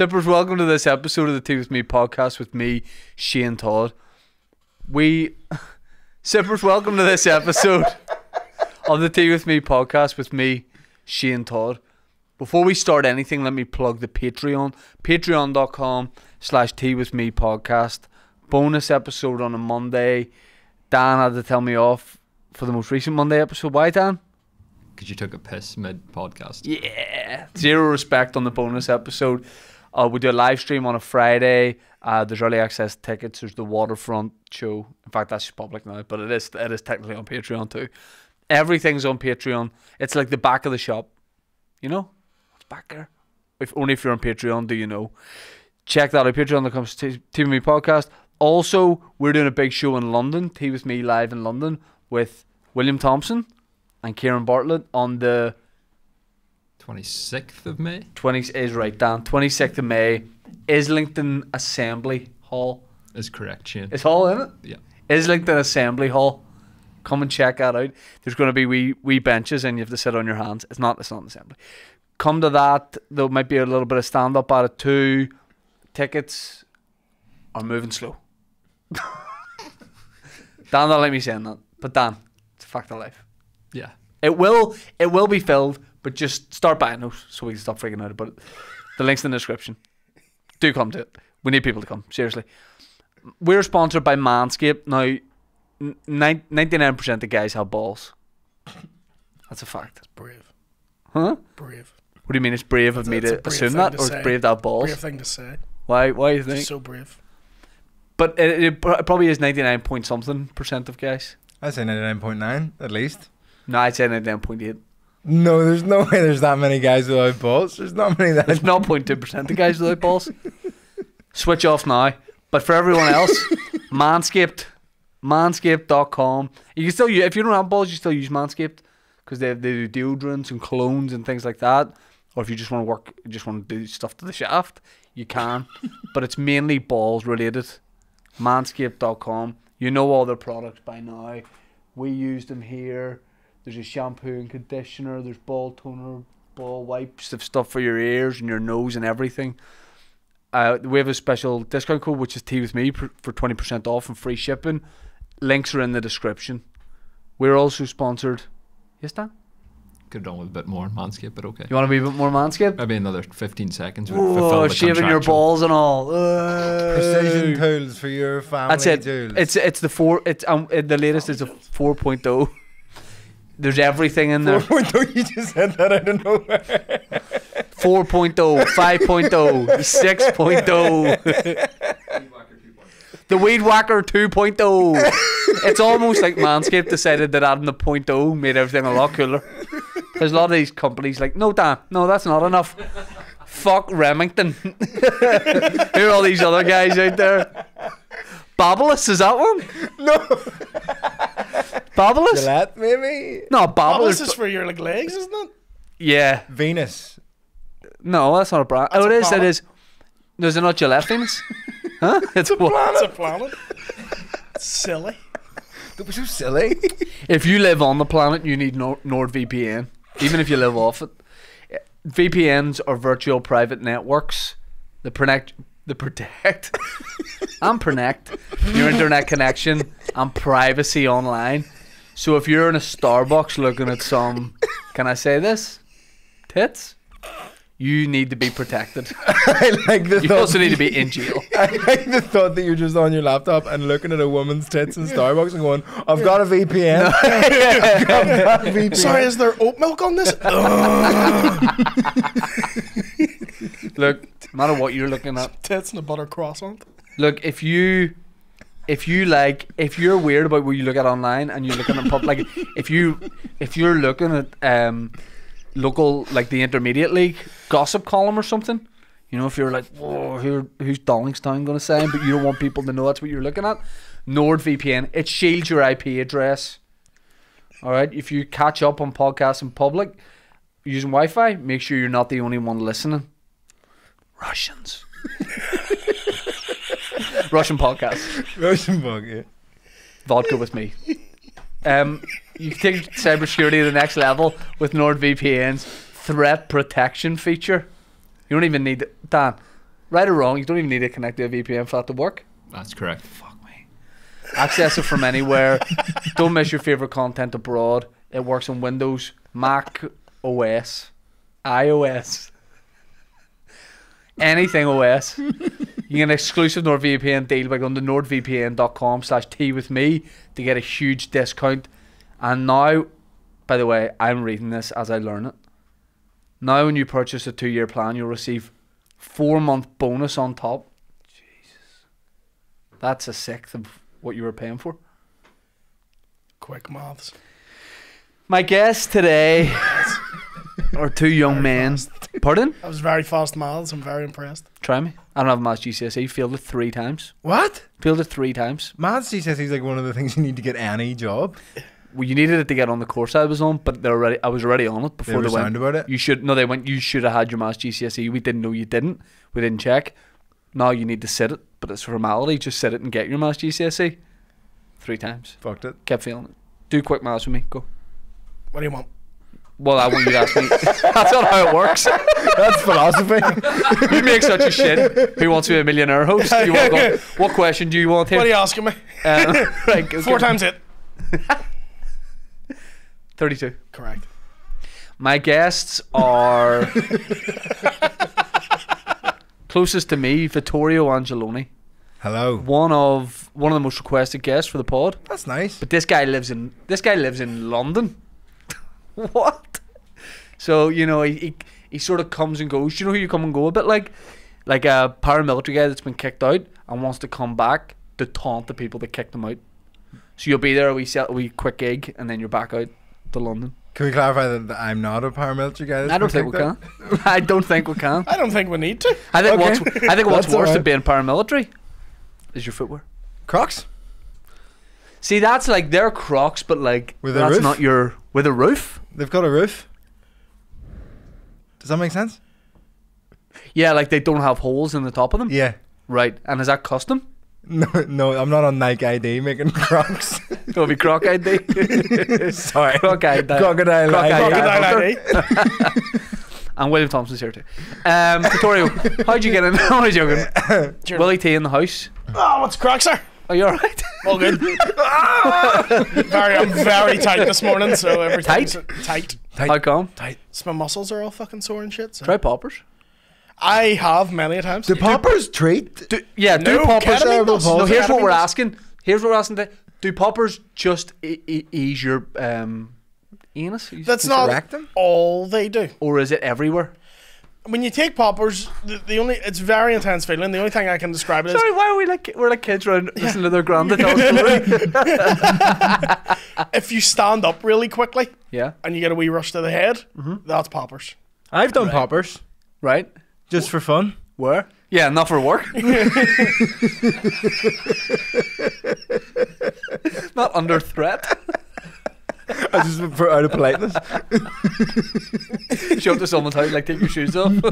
Sippers, welcome to this episode of the Tea with Me podcast with me, Shane Todd. We, Sippers, welcome to this episode of the Tea with Me podcast with me, Shane Todd. Before we start anything, let me plug the Patreon, patreon.com slash Tea with Me podcast. Bonus episode on a Monday. Dan had to tell me off for the most recent Monday episode. Why, Dan? Because you took a piss mid podcast. Yeah. Zero respect on the bonus episode. Uh, we do a live stream on a Friday. Uh, there's early access tickets. There's the waterfront show. In fact, that's public now, but it is it is technically on Patreon too. Everything's on Patreon. It's like the back of the shop. You know, it's back there. If only if you're on Patreon, do you know? Check that out. Patreon.com with Me podcast. Also, we're doing a big show in London. Tea with Me live in London with William Thompson and Kieran Bartlett on the 26th of May. 20 is right, Dan. 26th of May, Islington Assembly Hall. Is correct, Shane. Is Hall in it? Yeah. Islington Assembly Hall. Come and check that out. There's going to be wee wee benches and you have to sit on your hands. It's not. It's not an assembly. Come to that. There might be a little bit of stand up at it too. Tickets are moving slow. Dan don't like me saying that, but Dan, it's a fact of life. Yeah. It will it will be filled, but just start buying those so we can stop freaking out about it. The link's in the description. Do come to it. We need people to come. Seriously. We're sponsored by Manscaped. Now, ninety nine percent of guys have balls. That's a fact. Brave. Huh? Brave. What do you mean? It's brave of It's- me it's to assume that, to or say. it's brave to have balls? Brave thing to say. Why? Why do you think? So brave. but it, it probably is ninety nine point something percent of guys. I'd say 99.9 at least. No, I'd say ninety nine point eight. No, there's no way there's that many guys without balls. There's not many that. There's 0.2% of guys without balls. Switch off now. But for everyone else, Manscaped, manscaped.com. You can still use, if you don't have balls, you still use Manscaped because they, they do deodorants and colognes and things like that. Or if you just want to work, you just want to do stuff to the shaft, you can. but it's mainly balls related. Manscaped.com. You know all their products by now. We use them here. There's a shampoo and conditioner. There's ball toner, ball wipes, there's stuff for your ears and your nose and everything. Uh, we have a special discount code which is Tea with Me for for twenty percent off and free shipping. Links are in the description. We're also sponsored. Yes, Dan. Could have done with a bit more on Manscaped, but okay. You want to be a bit more Manscaped? Maybe another 15 seconds Oh, shaving your contractual- balls and all. Precision tools for your family That's it. tools. It's it's the four. It's um the latest is a 4.0. There's everything in there. 4.0, you just said that out of nowhere. 4.0, 5.0, 6.0. The Weed Whacker 2.0. it's almost like Manscaped decided that adding the point .0 made everything a lot cooler. There's a lot of these companies like, no, Dan, no, that's not enough. Fuck Remington. Who are all these other guys out there? Babyliss, is that one? no. Babyliss? Gillette, maybe? No, this is for your like legs, isn't it? yeah. Venus. No, that's not a brand. That's oh, a it is. It planet. is. No, is it not Gillette famous? huh? It's what? It's a planet. It's silly. That was so silly. If you live on the planet, you need Nord- NordVPN. Even if you live off it, eh, VPNs are virtual private networks. The protect, the protect, and protect your internet connection and privacy online. So if you're in a Starbucks looking at some, can I say this? Tits. You need to be protected. I like the You thought. also need to be in jail. I like the thought that you're just on your laptop and looking at a woman's tits in Starbucks and going, I've got a VPN. I've got a VPN. Sorry, is there oat milk on this? Look, no matter what you're looking at, Tits and a butter croissant. look if you if you like if you're weird about what you look at online and you're looking at pub like if you if you're looking at um local like the intermediate league gossip column or something? You know if you're like whoa who, who's Dollingstown gonna sign but you don't want people to know that's what you're looking at. NordVPN it shields your IP address. All right? If you catch up on podcasts in public using Wi-Fi make sure you're not the only one listening. Russians. Russian podcast. Russian yeah. Vodka with me. Um, you can take cybersecurity to the next level with NordVPN's threat protection feature. You don't even need Dan. Right or wrong, you don't even need to connect to a VPN for that to work. That's correct. Fuck me. Access it from anywhere. don't miss your favorite content abroad. It works on Windows, Mac OS, iOS, anything OS. You can get an exclusive NordVPN deal by going to nordvpn.com slash Tea with me to get a huge discount. And now, by the way, I'm reading this as I learn it. Now, when you purchase a two year plan, you'll receive four month bonus on top. Jesus. That's a sixth of what you were paying for. Quick maths. My guests today are two young men. Pardon? I was very fast maths. I'm very impressed. Try me. I don't have a maths GCSE. Failed it three times. What? Failed it three times. Maths GCSE is like one of the things you need to get any job. Well, you needed it to get on the course I was on, but they're already. I was already on it They before were they, went. sound about it. You should no. They went. You should have had your maths GCSE. We didn't know you didn't. We didn't check. Now you need to sit it, but it's formality. Just sit it and get your maths GCSE. Three times. Fucked it. Kept failing it. Do quick maths with me. Go. What do you want? Well, I want you to ask me. That's not how it works. That's philosophy. You make such a shit. Who wants to be a millionaire host? You want go, what question do you want here? What are you asking me? Um, right, okay. Four times it. 32. Correct. My guests are closest to me, Vittorio Angelone, Hello. one of one of the most requested guests for the pod. That's nice. But this guy lives in this guy lives in London. what? So you know he, he he sort of comes and goes. You know who you come and go a bit like, like a paramilitary guy that's been kicked out and wants to come back to taunt the people that kicked him out. So you'll be there a wee set, a wee quick gig, and then you're back out to London. Can we clarify that, that I'm not a paramilitary guy? I don't think we can. I don't think we can. I don't think we need to. I think Okay. what's I think what's That's worse than alright. being paramilitary is your footwear. Crocs? See, that's like they're Crocs, but like With that's roof? not your with a roof. They've got a roof. Does that make sense? Yeah, like they don't have holes in the top of them. Yeah. Right, and is that custom? No, no, I'm not on Nike ID making Crocs. It'll be Croc ID. Sorry. Croc ID. Crocodile. Crocodile. ID. Crocodile ID. and William Thompson's here too. Um, Vittorio, how'd you get in? I'm only joking. Cheers. Willy T in the house. Oh, what's crack, sir? Are you alright? All good. very, I'm very tight this morning, so everything's Tight? tight. How come? So my muscles are all fucking sore and shit. So. Try poppers. I have many a times. The poppers treat. Do, yeah, do No, poppers. ketamine cerebral does. No, here's what we're asking. Here's what we're asking. Today. Do poppers just e- e- ease your um, anus? You That's not rectum? all they do. Or is it everywhere? When you take poppers, the, the only it's very intense feeling. The only thing I can describe it is Sorry, why are we like we're like kids around listening to their grandma tell a story? if you stand up really quickly yeah, and you get a wee rush to the head, Mm-hmm. that's poppers. I've done poppers right. just for fun. Where? Yeah, not for work. not under threat. I just for out of politeness. Show up to someone's house, like take your shoes off.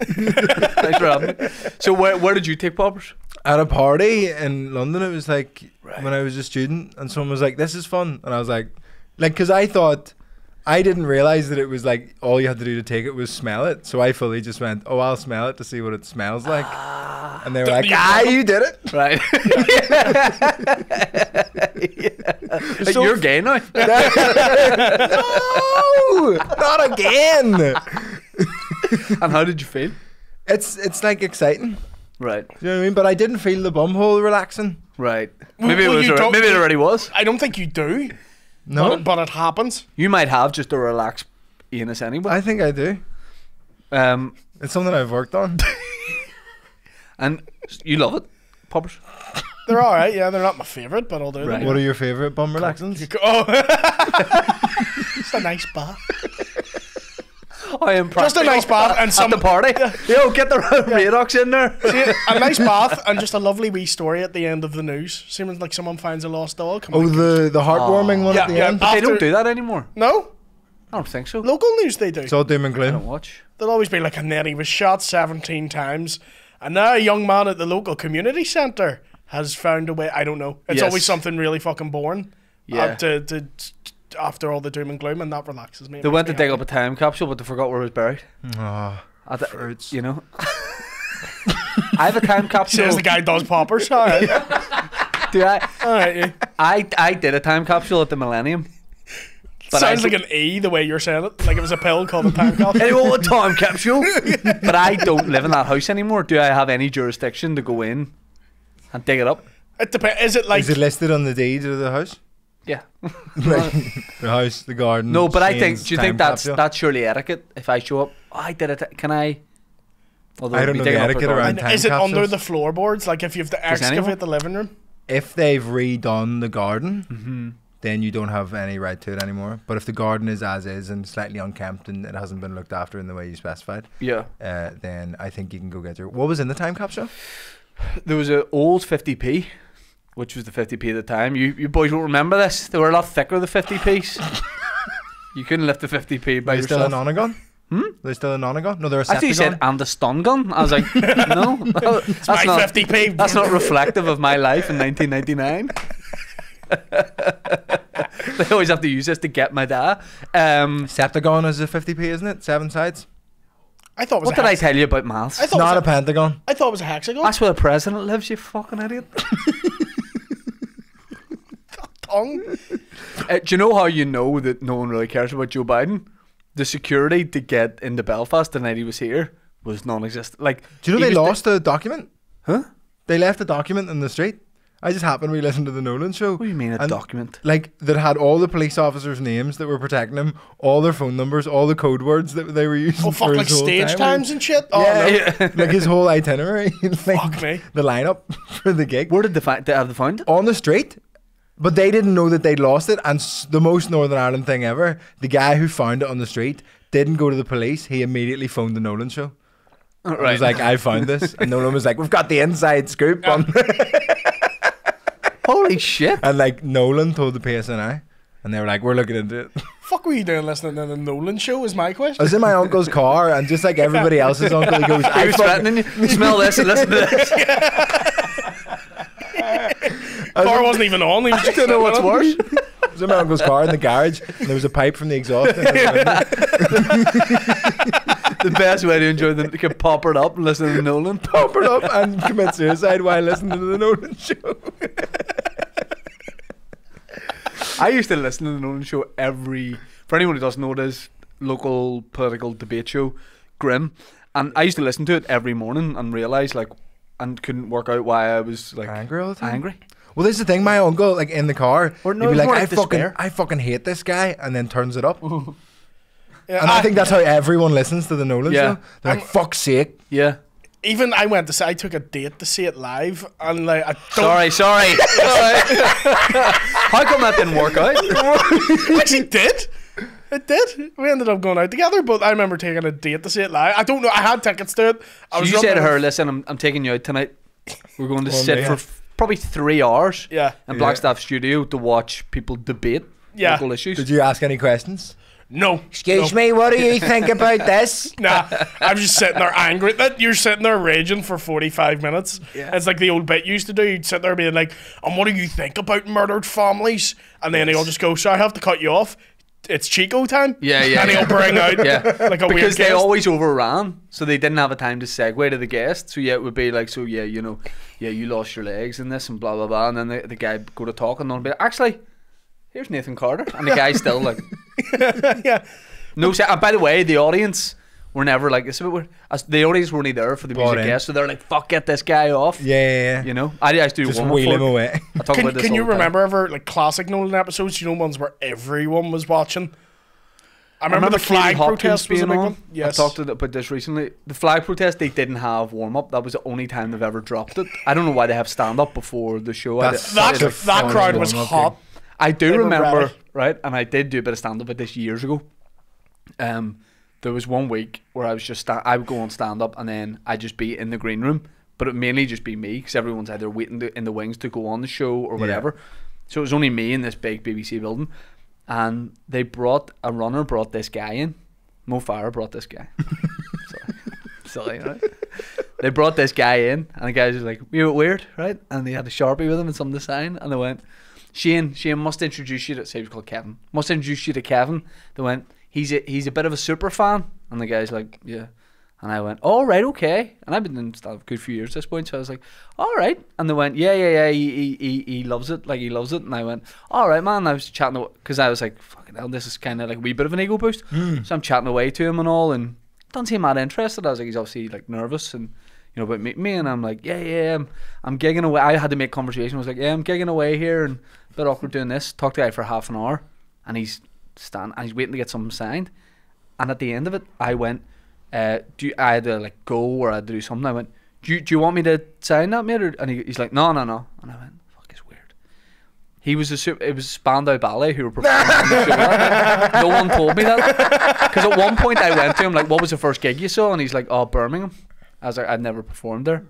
Thanks for having me. So where where did you take poppers? At a party in London, it was like when I was a student, and someone was like, "This is fun," and I was like, "Like," because I thought. I didn't realize that it was like all you had to do to take it was smell it. So I fully just went, "Oh, I'll smell it to see what it smells like." and they were like, "Ah, you did it." Right. yeah. So- You're gay now. no, not again. and how did you feel? It's it's like exciting. Right. You know what I mean? But I didn't feel the bumhole relaxing. Right. Well, Maybe it was. you alre- maybe it already was. I don't think you do, No, but, but it happens. You might have just a relaxed anus anyway. I think I do. Um, It's something I've worked on. and you love it, poppers. They're all right. Yeah, they're not my favorite, but I'll do Right. them. what are your favorite bum relaxants? Oh, just a nice bath. I am Just a nice bath and some at the party. Yo, get the Radox in there. See, a nice bath and just a lovely wee story at the end of the news. Seems like someone finds a lost dog. I'm Oh, like, the the heartwarming one Yeah, at the yeah. end. But they don't do that anymore. no I don't think so. local news they do. It's all doom and I don't watch. There'll always be like a net. He was shot seventeen times, and now a young man at the local community centre has found a way. I don't know. It's Yes. always something really fucking boring. Yeah. Uh, to, to, after all the doom and gloom, and that relaxes me. They makes went to me dig happy. up a time capsule, but they forgot where it was buried. Ah, oh, At the- Fruits. you know. I have a time capsule. Says the guy does poppers. All right. Do I? All right. yeah. I I did a time capsule at the Millennium. But Sounds I like an E the way you're saying it. Like it was a pill called a time capsule. Anyone oh, want a time capsule? but I don't live in that house anymore. Do I have any jurisdiction to go in and dig it up? It depends. Is it like Is it listed on the deed of the house? Yeah. like the house, the garden. No, but I think. Do you think that's capsule? that's surely etiquette? If I show up, oh, I did it. Can I? Although I don't know the etiquette garden. around and time is it under the floorboards? Like if you have to Does anyone? excavate the living room? if they've redone the garden, Mm-hmm. then you don't have any right to it anymore. But if the garden is as is and slightly unkempt and it hasn't been looked after in the way you specified, Yeah. uh, then I think you can go get your. What was in the time capsule? There was an old 50p, which was the 50p at the time. You you boys won't remember this. They were a lot thicker, the 50p's. you couldn't lift the 50p by Are they still an yourself. nonagon? Hmm? They're still a nonagon? No, they're a I thought you said, and a stun gun. I was like, no. That's My not, 50p. that's not reflective of my life in 1999. they always have to use this to get my dad. Um, Septagon is a 50p, isn't it? Seven sides. I thought it was what a did I hex- tell you about maths? I thought Not it a was a, pentagon. I thought it was a hexagon. That's where the president lives, you fucking idiot. Tongue. Uh, do you know how you know that no one really cares about Joe Biden? The security to get into Belfast the night he was here was non-existent. Like, Do you know they lost the document? Huh? They left a document in the street. I just happened to be listening to the Nolan show. What do you mean a And, document? Like that had all the police officers' names that were protecting him, all their phone numbers, all the code words that they were using. Oh for fuck! his Like whole stage time. times and shit. Oh yeah, no. like his whole itinerary, like Fuck me. the lineup for the gig Where did they find? Did have they found it? on the street. But they didn't know that they'd lost it, and the most Northern Ireland thing ever. The guy who found it on the street didn't go to the police. He immediately phoned the Nolan show. Oh, He was like, "I found this," and Nolan was like, "We've got the inside scoop on." holy shit! and like Nolan told the PSNI, and they were like, "We're looking into it." Fuck were you doing listening to the Nolan show? Is my question. I was in my uncle's car, and just like everybody else's uncle, he goes, He "I was fucking, threatening you. Smell this and listen to this. Car wasn't even on. He was just I don't know what's worse. I was in my uncle's car in the garage, and there was a pipe from the exhaust. the the best way to enjoy them, you can pop it up and listen to Nolan. Pump it up and commit suicide while listening to the Nolan show. I used to listen to the Nolan show every. For anyone who doesn't know, it is local political debate show, Grim, and I used to listen to it every morning and realize like, and couldn't work out why I was like Angry all the time. angry. Well, this is the thing. My uncle, like in the car, Or he'd be it's like, "I like fucking, despair. I fucking hate this guy," and then turns it up. And Yeah, I think that's how everyone listens to the Nolan Yeah. show. They're like, "Fuck's sake!" Yeah. even I went to see. I took a date to see it live, and like I don't. Sorry, sorry. sorry. How come that didn't work out? Actually, it did. It did. We ended up going out together, but I remember taking a date to see it live. I don't know. I had tickets to it. I So was you said to her, "Listen, I'm, I'm taking you out tonight. We're going to Well, sit yeah. for f- probably three hours Yeah. in Yeah. Blackstaff Studio to watch people debate Yeah. local issues." Did you ask any questions? No. Excuse no. me, what do you think about this? Nah, I'm just sitting there angry. That you're sitting there raging for 45 minutes. Yeah. It's like the old bit you used to do. You'd sit there being like, "And what do you think about murdered families?" And then he'll just go, "So I have to cut you off. It's Chico time." Yeah, yeah, And yeah. he'll bring out Yeah. like a weird because they guest. always overran, so they didn't have a time to segue to the guest. So yeah, it would be like, so yeah, you know, yeah, you lost your legs in this and blah blah blah, and then the, the guy go to talk and they'll be like, actually, here's Nathan Carter, and the guy's still like, yeah. no. se- And by the way, the audience were never like this. is a bit weird. As the audience were only there for the Bought music in. guest, so they're like, fuck, get this guy off. Yeah, yeah, yeah. You know, I, I used to do Just one wheel him away. I talk Can, about this can all you the time. remember ever like classic Nolan episodes? You know, ones where everyone was watching. I remember, the Katie flag Hopkins protest was a being big on. one. Yes. I talked to- about this recently. The flag protest, they didn't have warm up. That was the only time they've ever dropped it. I don't know why they have stand up before the show. I, That's did- that such a that funny crowd was warm-up hot. I do they were remember, ready. right? And I did do a bit of stand up at this years ago. Um, there was one week where I was just sta- I would go on stand up and then I'd just be in the green room, but it mainly just be me because everyone's either waiting to, in the wings to go on the show or Yeah. whatever. So it was only me in this big BBC building, and they brought a runner brought this guy in. Mo Farah brought this guy. Sorry, right? They brought this guy in, and the guy was like, "You weird, right?" And they had a sharpie with him and something to sign, and they went, "Shane, Shane must introduce you to." Say he was called Kevin. Must introduce you to Kevin. They went, "He's a he's a bit of a super fan," and the guy's like, "Yeah." And I went, all right, okay. And I've been doing stand a good few years at this point, so I was like, all right. And they went, yeah, yeah, yeah, he, he, he, he loves it, like he loves it. And I went, all right, man. And I was chatting because I was like, fucking hell, this is kind of like a wee bit of an ego boost. Hmm. So I'm chatting away to him and all, and don't seem that interested. I was like, he's obviously like nervous and you know about meeting me, and I'm like, yeah, yeah, I'm, I'm gigging away. I had to make conversation. I was like, yeah, I'm gigging away here, and a bit awkward doing this. Talked to the guy for half an hour, and he's stand and he's waiting to get something signed. And at the end of it, I went, uh, do you, I had to like go or I had to do something. I went, do you, do you want me to sign that, mate? And he, he's like, no, no, no. And I went, fuck, it's weird. He was a super, it was Spandau Ballet who were performing. the show. no one told me that because at one point I went to him like, "What was the first gig you saw?" And he's like, "Oh, Birmingham." I was like, "I've never performed there."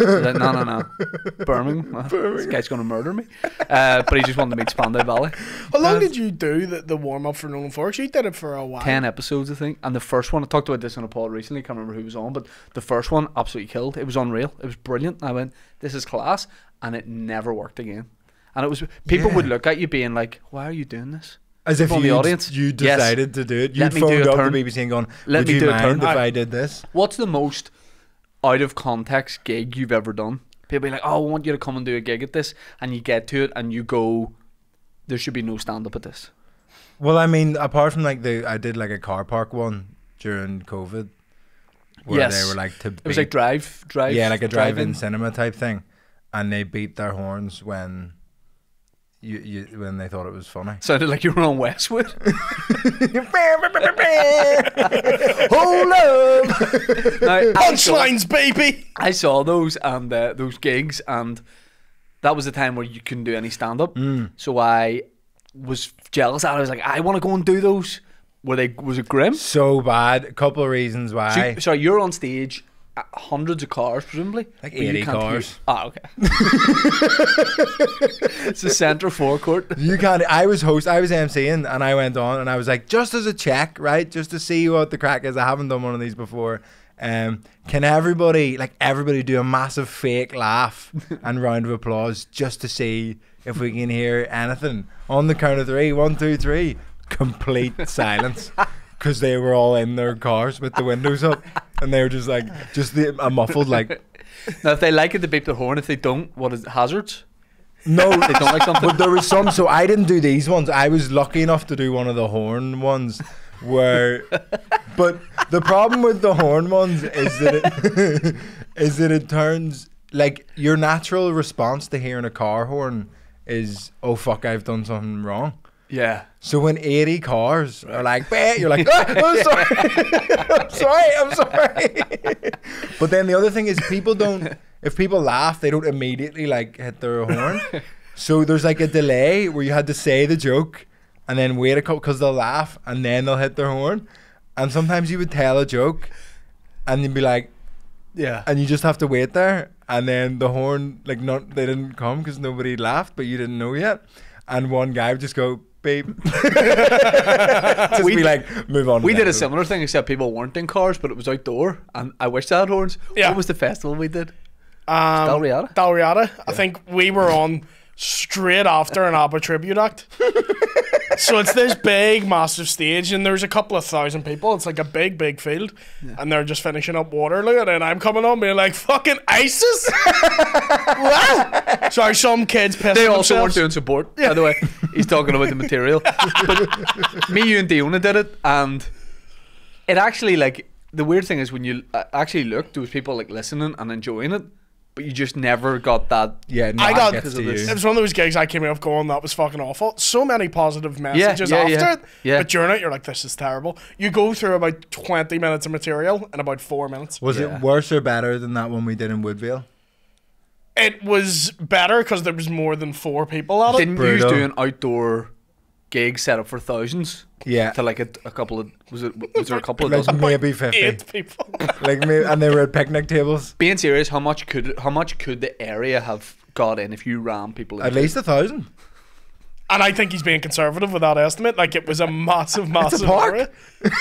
Like, no, no, no, Birmingham. Well, This guy's gonna murder me. Uh, but he just wanted to meet Spandau Ballet. How long did you do the, the warm up for Nolan Forks? You did it for a while. Ten episodes, I think. And the first one, I talked about this on a pod recently. Can't remember who was on, but the first one absolutely killed. It was unreal. It was brilliant. I went, "This is class," and it never worked again. And it was people would look at you being like, "Why are you doing this?" As if From the audience? you Yes. decided to do it. You Let me do phoned up turn. the BBC and gone, Let would me you do a mind turn." if I- I did this? What's the most out of context gig you've ever done? People be like, "Oh, I want you to come and do a gig at this," and you get to it and you go, "There should be no stand up at this." Well, I mean, apart from like the, I did like a car park one during COVID, where Yes. they were like to. It was like drive, drive, yeah, like a drive-in drive-in. cinema type thing, and they beat their horns when you, you when they thought it was funny. Sounded like you were on Westwood. Hold up! Now, Punchlines, baby. I saw those and uh, those gigs, and that was the time where you couldn't do any stand up. Mm. So I was jealous. I was like, I want to go and do those. Were they? Was it grim? So bad. A couple of reasons why. you- sorry, you're on stage. Hundreds of cars, presumably. Like 80 can't hear- cars. Ah, okay. it's the centre forecourt. You can't. I was host. I was MCing, and I went on, and I was like, just as a check, right, just to see what the crack is. I haven't done one of these before. Um, can everybody, like everybody, do a massive fake laugh and round of applause just to see if we can hear anything on the count of three? One, two, three. Complete silence. Because they were all in their cars with the windows up, and they were just like, just the, a muffled like, Now, if they like it, they beep the horn. If they don't, what is it? Hazards? no, They don't like something. But there was some, so I didn't do these ones. I was lucky enough to do one of the horn ones, where. But the problem with the horn ones is that it is that it turns like your natural response to hearing a car horn is oh fuck I've done something wrong. Yeah. So when 80 cars are like, "Bah," you're like, "Ah, I'm sorry, I'm sorry, I'm sorry. but then the other thing is, people don't, if people laugh, they don't immediately like hit their horn. So there's like a delay where you had to say the joke and then wait a couple, because they'll laugh and then they'll hit their horn. And sometimes you would tell a joke and you'd be like, Yeah. and you just have to wait there and then the horn like not they didn't come because nobody laughed but you didn't know yet and one guy would just go beep just We- be like move on We the did a next similar thing, except people weren't in cars, but it was outdoor, and I wish they had horns. Yeah. What was the festival we did? Um, Dalriada? Dalriada. I think we were on straight after an ABBA tribute act. so it's this big, massive stage, and there's a couple of thousand people. It's like a big, big field, and they're just finishing up Waterloo, and then I'm coming on being like, "Fucking ISIS!" what? Sorry, some kids pissing They also themselves. weren't doing support, by the way. He's talking about the material. But me, you, and Diona did it, and it actually, like, the weird thing is when you uh, actually look, there was people, like, listening and enjoying it, but you just never got that. yeah no, I I got- because to of this. It was one of those gigs I came out of going, that was fucking awful. So many positive messages yeah, after yeah, it. yeah. But during it, you're like, this is terrible. You go through about 20 minutes of material in about four minutes. was Yeah. it worse or better than that one we did in Woodville It was better because there was more than four people at it. Didn't you Brutal. do an outdoor gig set up for thousands? yeah To, like, a, a couple of. Was it? Was there a couple of like dozen? maybe 50 people. like maybe, and they were at picnic tables Being serious, how much could how much could the area have got in if you ran people? In? At into it? least a thousand and I think he's being conservative with that estimate. Like, it was a massive, massive park. area.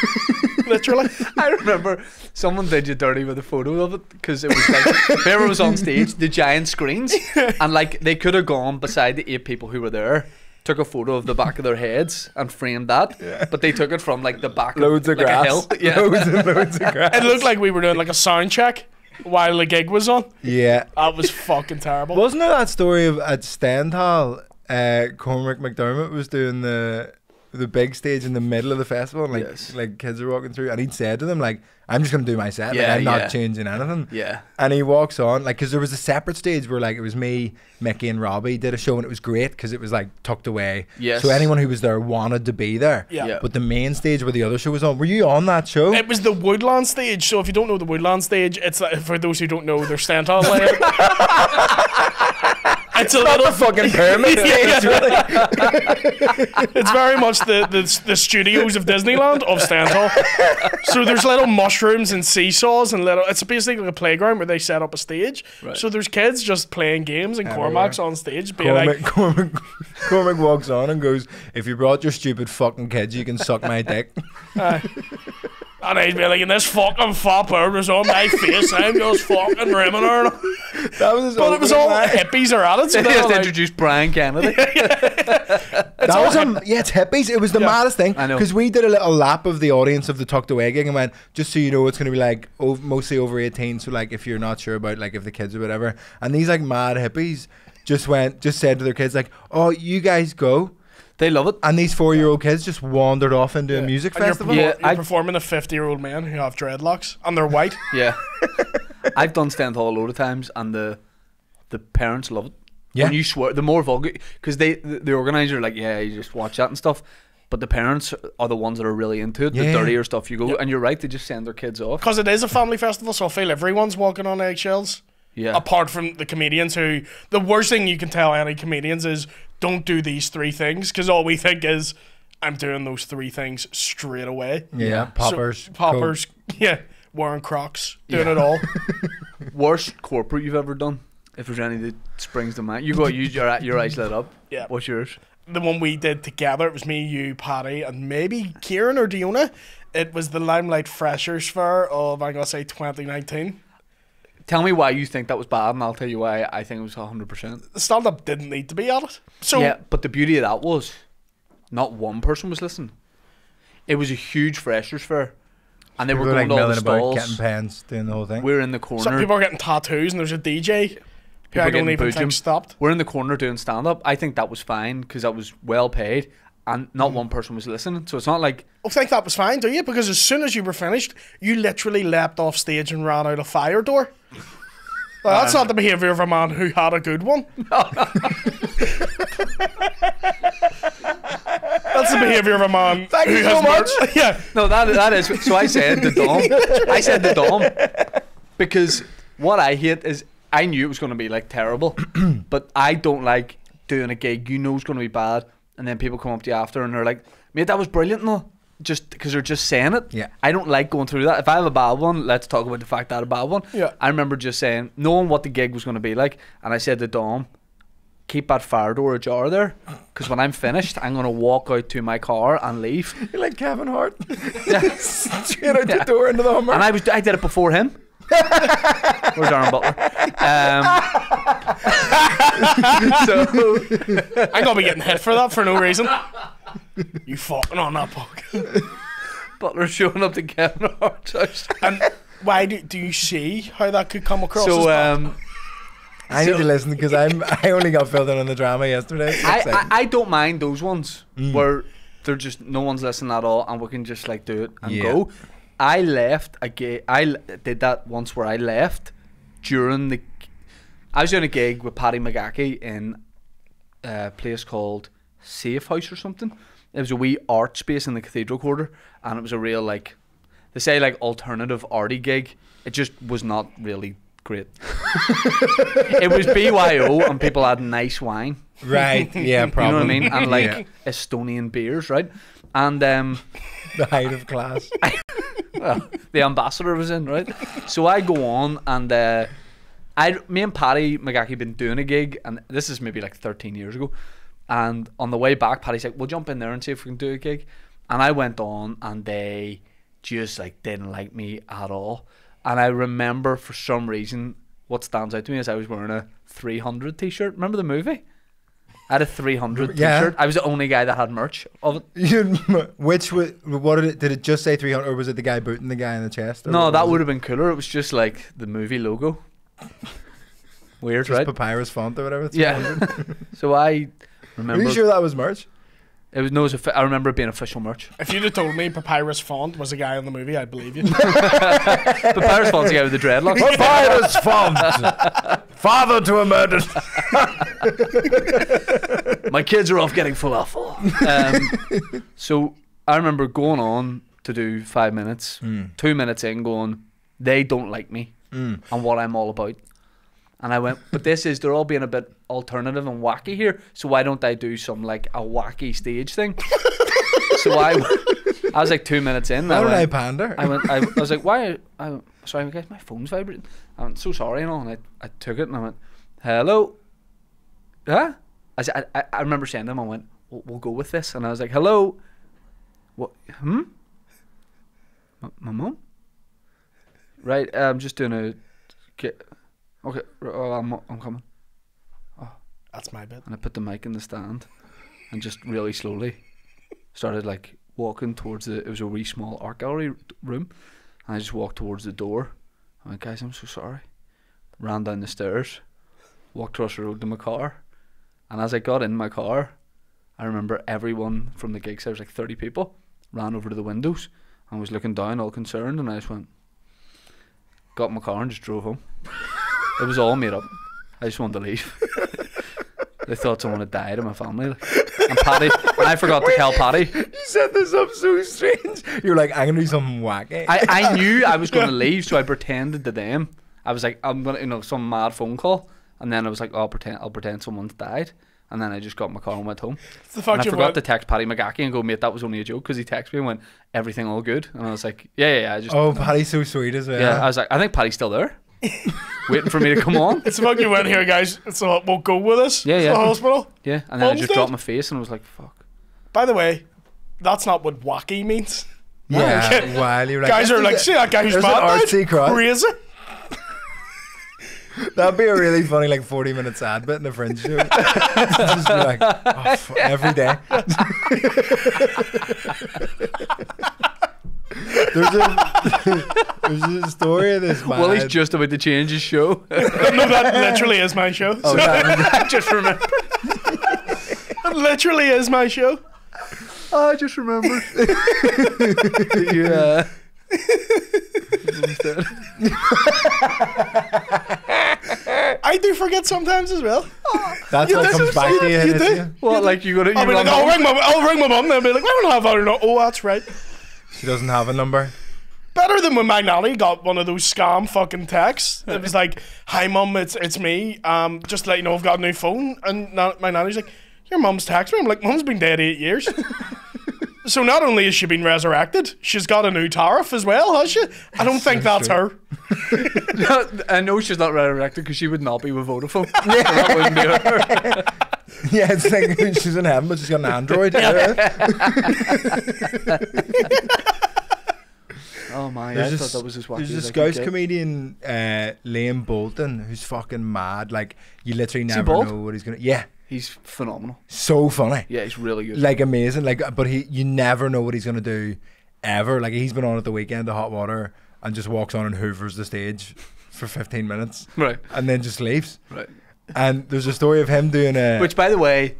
Literally. I remember someone did you dirty with a photo of it because it was like whoever was on stage, the giant screens, and like they could have gone beside the eight people who were there, took a photo of the back of their heads and framed that. But they took it from like the back Loads of, of like grass. a hill. Yeah. Loads and loads of grass. It looked like we were doing like a sound check while the gig was on. Yeah. That was fucking terrible. Wasn't there that story of at Stendhal, uh, Cormac McDermott was doing the the big stage in the middle of the festival, and like Yes. like kids are walking through, and he'd said to them like, "I'm just gonna do my set, like I'm not changing anything." Yeah. And he walks on, like, because there was a separate stage where, like, it was me, Mickey, and Robbie did a show, and it was great because it was like tucked away. Yes. So anyone who was there wanted to be there. Yeah. Yeah. But the main stage where the other show was on, were you on that show? It was the Woodland stage. So if you don't know the Woodland stage, it's like, for those who don't know, there's Stendhal layout. it's a little fucking pyramid Yeah. stage, really. It's very much the, the the studios of Disneyland of Stendhal. So there's little mushrooms and seesaws and little. It's basically like a playground where they set up a stage. Right. So there's kids just playing games and Everywhere. Cormac's on stage being Cormac, like, Cormac, Cormac walks on and goes, "If you brought your stupid fucking kids, you can suck my dick." and I'd be like, and this fucking fat bird was on my face. I'm just fucking rimming her. That was his But it was all hippies are at it. So They just like, introduced Brian Kennedy. That was hip- a, yeah, it's hippies. It was the Yeah. maddest thing I know. because we did a little lap of the audience of the tucked away gig and went, just so you know, it's going to be like ov- mostly over eighteen. So like, if you're not sure about like if the kids or whatever, and these like mad hippies just went, just said to their kids like, "Oh, you guys go," they love it. and these four year old kids just wandered off into a music and you're, festival. perfor- Yeah, you're I- performing to 50 year old man who have dreadlocks and they're white. Yeah. I've done Stendhal a load of times, and the the parents love it. Yeah. When you swear, the more vulgar, because they the, the organizer are like, yeah, you just watch that and stuff. But the parents are the ones that are really into it. Yeah. The dirtier stuff you go, Yeah. and you're right, they just send their kids off. Because it is a family festival, so I feel everyone's walking on eggshells. Yeah. Apart from the comedians who, the worst thing you can tell any comedians is don't do these three things because all we think is, I'm doing those three things straight away. yeah, So- poppers, poppers, yeah, wearing Crocs, doing Yeah. it all. Worst corporate you've ever done? If there's any that springs to mind, you go. You your your eyes lit up. Yeah. What's yours? the one we did together, it was me, you, Paddy, and maybe Kieran or Diona. It was the Limelight Freshers Fair of, oh, I'm going to say, 2019. Tell me why you think that was bad, and I'll tell you why I think it was hundred percent. The stand up didn't need to be at it. So, Yeah, but the beauty of that was, not one person was listening. It was a huge freshers fair, and they People were were like going to all the milling about, getting stalls. pens, doing the whole thing. We're in the corner. some people are getting tattoos, and there's a DJ who People I don't getting even boojum. think stopped. We're in the corner doing stand up. I think that was fine because that was well paid, and not hmm. one person was listening. So it's not like I think that was fine, do you? Because as soon as you were finished, you literally leapt off stage and ran out a fire door. Well, that's not the behaviour of a man who had a good one. that's the behaviour of a man Thank you so much. yeah, no that that is. So I said the dom. I said the dom because what I hate is I knew it was going to be like terrible, but I don't like doing a gig you know is going to be bad, and then people come up to you after and they're like, "Mate, that was brilliant," and all. Just because they're just saying it. Yeah. I don't like going through that. If I have a bad one, let's talk about the fact that I had a bad one. Yeah. I remember just saying, knowing what the gig was going to be like, and I said to Dom, keep that fire door ajar there, because when I'm finished, I'm going to walk out to my car and leave. You're like Kevin Hart. Yeah. Straight out Yeah. the door into the Hummer. And I was I did it before him. Where's Aaron Butler? Um, so I'm gonna be getting hit for that for no reason. You fucking on that podcast. Butler showing up to Kevin Hart's house. And why do, do you see how that could come across? So bad? um, I need So- to listen because I'm I only got filled in on the drama yesterday. I, I I don't mind those ones Mm. where they're just no one's listening at all, and we can just like do it and Yeah. go. I left a gig. I did that once where I left during the. I was doing a gig with Paddy McGackie in a place called Safe House or something. It was a wee art space in the Cathedral Quarter, and it was a real like they say like alternative arty gig. It just was not really great. it was BYO, and people had nice wine. right, yeah, You know what I mean? And like Yeah. Estonian beers, right? And um, the height of class. well, the ambassador was in, right? So I go on and uh, I, me and Paddy McGackie been doing a gig, and this is maybe like 13 years ago. And on the way back, Paddy's like, "We'll jump in there and see if we can do a gig." And I went on, and they just like didn't like me at all. And I remember for some reason, what stands out to me is I was wearing a 300 t-shirt. Remember the movie? I had a 300 Yeah. t-shirt. I was the only guy that had merch of it. You- Which wa- what did it? Did it just say 300, or was it the guy booting the guy in the chest? No, that would have been cooler. It was just like the movie logo. Weird, just right? papyrus font or whatever. Yeah. so I Are remember you sure that was merch? It was no. It was offi- I remember it being official merch. If you'd have told me Papyrus Font was a guy in the movie, I'd believe you. Papyrus Paris Font's the guy with the dreadlocks. Papyrus font. Father to a murdered. My kids are off getting falafel. Um, so I remember going on to do five minutes, two minutes in, going, they don't like me and what I'm all about. And I went, but this is, they're all being a bit alternative and wacky here. So why don't I do some like a wacky stage thing? so I, I was like two minutes in. Why I don't I pander? I went. I, I was like, "Why?" I, sorry, guys, my phone's vibrating. I went, "So sorry," and all. And I, I took it and I went, "Hello." Huh? I, said, I, I- remember saying to him, I went, we'll, "We'll go with this," and I was like, "Hello." What? Hmm. My, my mom. Right. I'm just doing a. Get, okay. Oh, I'm I'm coming. Oh. That's my bit. And I put the mic in the stand and just really slowly started like walking towards the. It was a wee small art gallery room. And I just walked towards the door. I went, guys, I'm so sorry. Ran down the stairs, walked across the road to my car. And as I got in my car, I remember everyone from the gigs, there was like 30 people, ran over to the windows and was looking down all concerned. And I just went, got in my car and just drove home. it was all made up. I just wanted to leave. They thought someone had died in my family. And Paddy, I forgot to tell Paddy. You set this up so strange. You're like, I'm gonna do something wacky. I, I knew I was going to leave, so I pretended to them. I was like, I'm gonna, you know, some mad phone call, and then I was like, oh, I'll pretend, I'll pretend someone's died, and then I just got in my car and went home. It's the fact And I you forgot went, to text Paddy McGacky and go, mate, that was only a joke, because he texted me and went, everything all good, and I was like, yeah, yeah, yeah. I just, oh, Paddy's so sweet as well. yeah, I was like, I think Paddy's still there, waiting for me to come on. it's the fact you went here, guys. It's So we'll go with us. Yeah, to yeah. The hospital. Yeah, and then I just dead? dropped my face and I was like, fuck. By the way, that's not what wacky means. yeah. While you're like, guys are like, see that guy who's there's an mad died? artsy crowd. Crazy. That'd be a really funny, like, 40 minute sad bit in a Fringe show. Just be like, oh, f- every day. There's, a, there's a story of this man. Well, he's just about to change his show. no, that literally is my show. Oh, yeah. I just remember. That literally is my show. Oh, I just remembered. yeah. I do forget sometimes as well. That's what comes back to you. You do? you. What, like you got to I'll be like, oh, I'll ring my, I'll ring my mum. They'll be like, I don't have that or not. Oh, that's right. She doesn't have a number. Better than when my nanny got one of those scam fucking texts. It was like, "Hi, mum, it's it's me. Um, just to let you know, I've got a new phone." And na- my nanny's like, "Your mum's text me." I'm like, "Mum's been dead eight years." so not only has she been resurrected, she's got a new tariff as well, has she? I don't think that's her. I know she's not resurrected because she would not be with Vodafone. So that wouldn't be her. Yeah, it's like she's in heaven, but she's got an android. Er oh my! There's I this, thought that was as er wacky there's as this I could Scouse get. comedian, uh, Liam Bolton, who's fucking mad. Like, you literally he never bald? know what he's gonna. Yeah, He's phenomenal. so funny. Yeah, he's really good. Like amazing. Like, but he, you never know what he's gonna do, ever. Like, he's been on at the weekend, the hot water, and just walks on and hoovers the stage for 15 minutes, right, and then just leaves. right. And there's a story of him doing a. Which, by the way,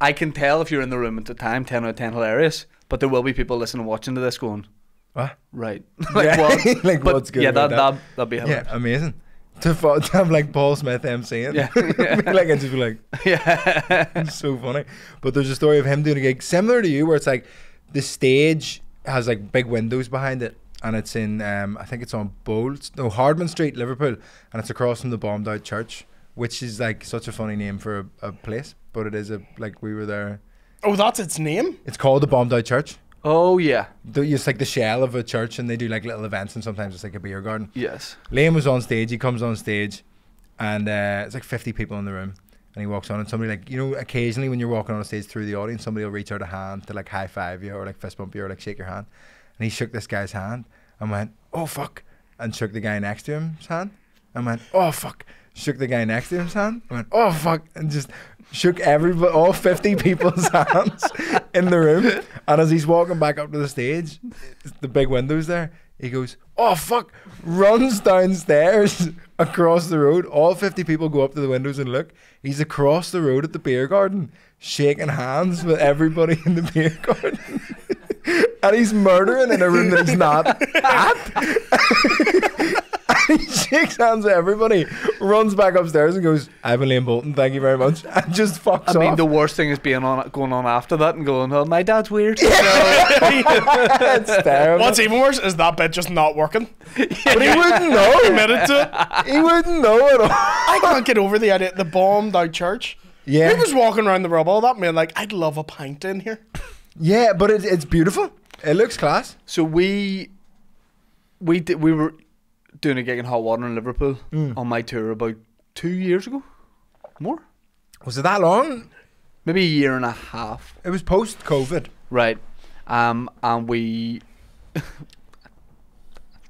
I can tell if you're in the room at the time, ten out of ten hilarious. But there will be people listening and watching to this going, What? right, like Yeah, what? like, but what's good Yeah, that that? that that'd be Yeah, hilarious. amazing. To, to have like Paul Smith MCing. Yeah, like, and just be like, yeah. It's so funny. But there's a story of him doing a gig similar to you, where it's like the stage has like big windows behind it, and it's in um, I think it's on Bold, no Hardman Street, Liverpool, and it's across from the bombed out church, which is like such a funny name for a, a place, but it is a like we were there. Oh, that's its name. It's called the bombed out church. oh yeah, The- It's like the shell of a church, and they do like little events, and sometimes it's like a beer garden. yes. Liam was on stage. He comes on stage, and uh, it's like 50 people in the room. And he walks on, and somebody like you know, occasionally when you're walking on a stage through the audience, somebody will reach out a hand to like high five you or like fist bump you or like shake your hand. And he shook this guy's hand and went, "Oh fuck," and shook the guy next to him's hand and went, "Oh fuck." Shook the guy next to him's hand. Went, oh fuck, and just shook everybody, all fifty people's hands in the room. And as he's walking back up to the stage, the big windows there, he goes, oh fuck, runs downstairs across the road. All fifty people go up to the windows and look. He's across the road at the beer garden, shaking hands with everybody in the beer garden. and he's murdering in a room that he's not at. And he shakes hands with everybody, runs back upstairs and goes, I'm Liam Bolton, thank you very much. And just fucks I mean, off. the worst thing is being on going on after that and going, "Oh, my dad's weird." It's terrible. What's even worse is that bit just not working. but he wouldn't know. Committed to it. He wouldn't know at all. I can't get over the idea the bombed out church. Yeah. He was walking around the rubble that man like, I'd love a pint in here. Yeah, but it, it's beautiful. It looks class. So we we did, we were doing a gig in hot water in Liverpool on my tour about two years ago, more, Was it that long? maybe a year and a half, It was post COVID. right? Um, and we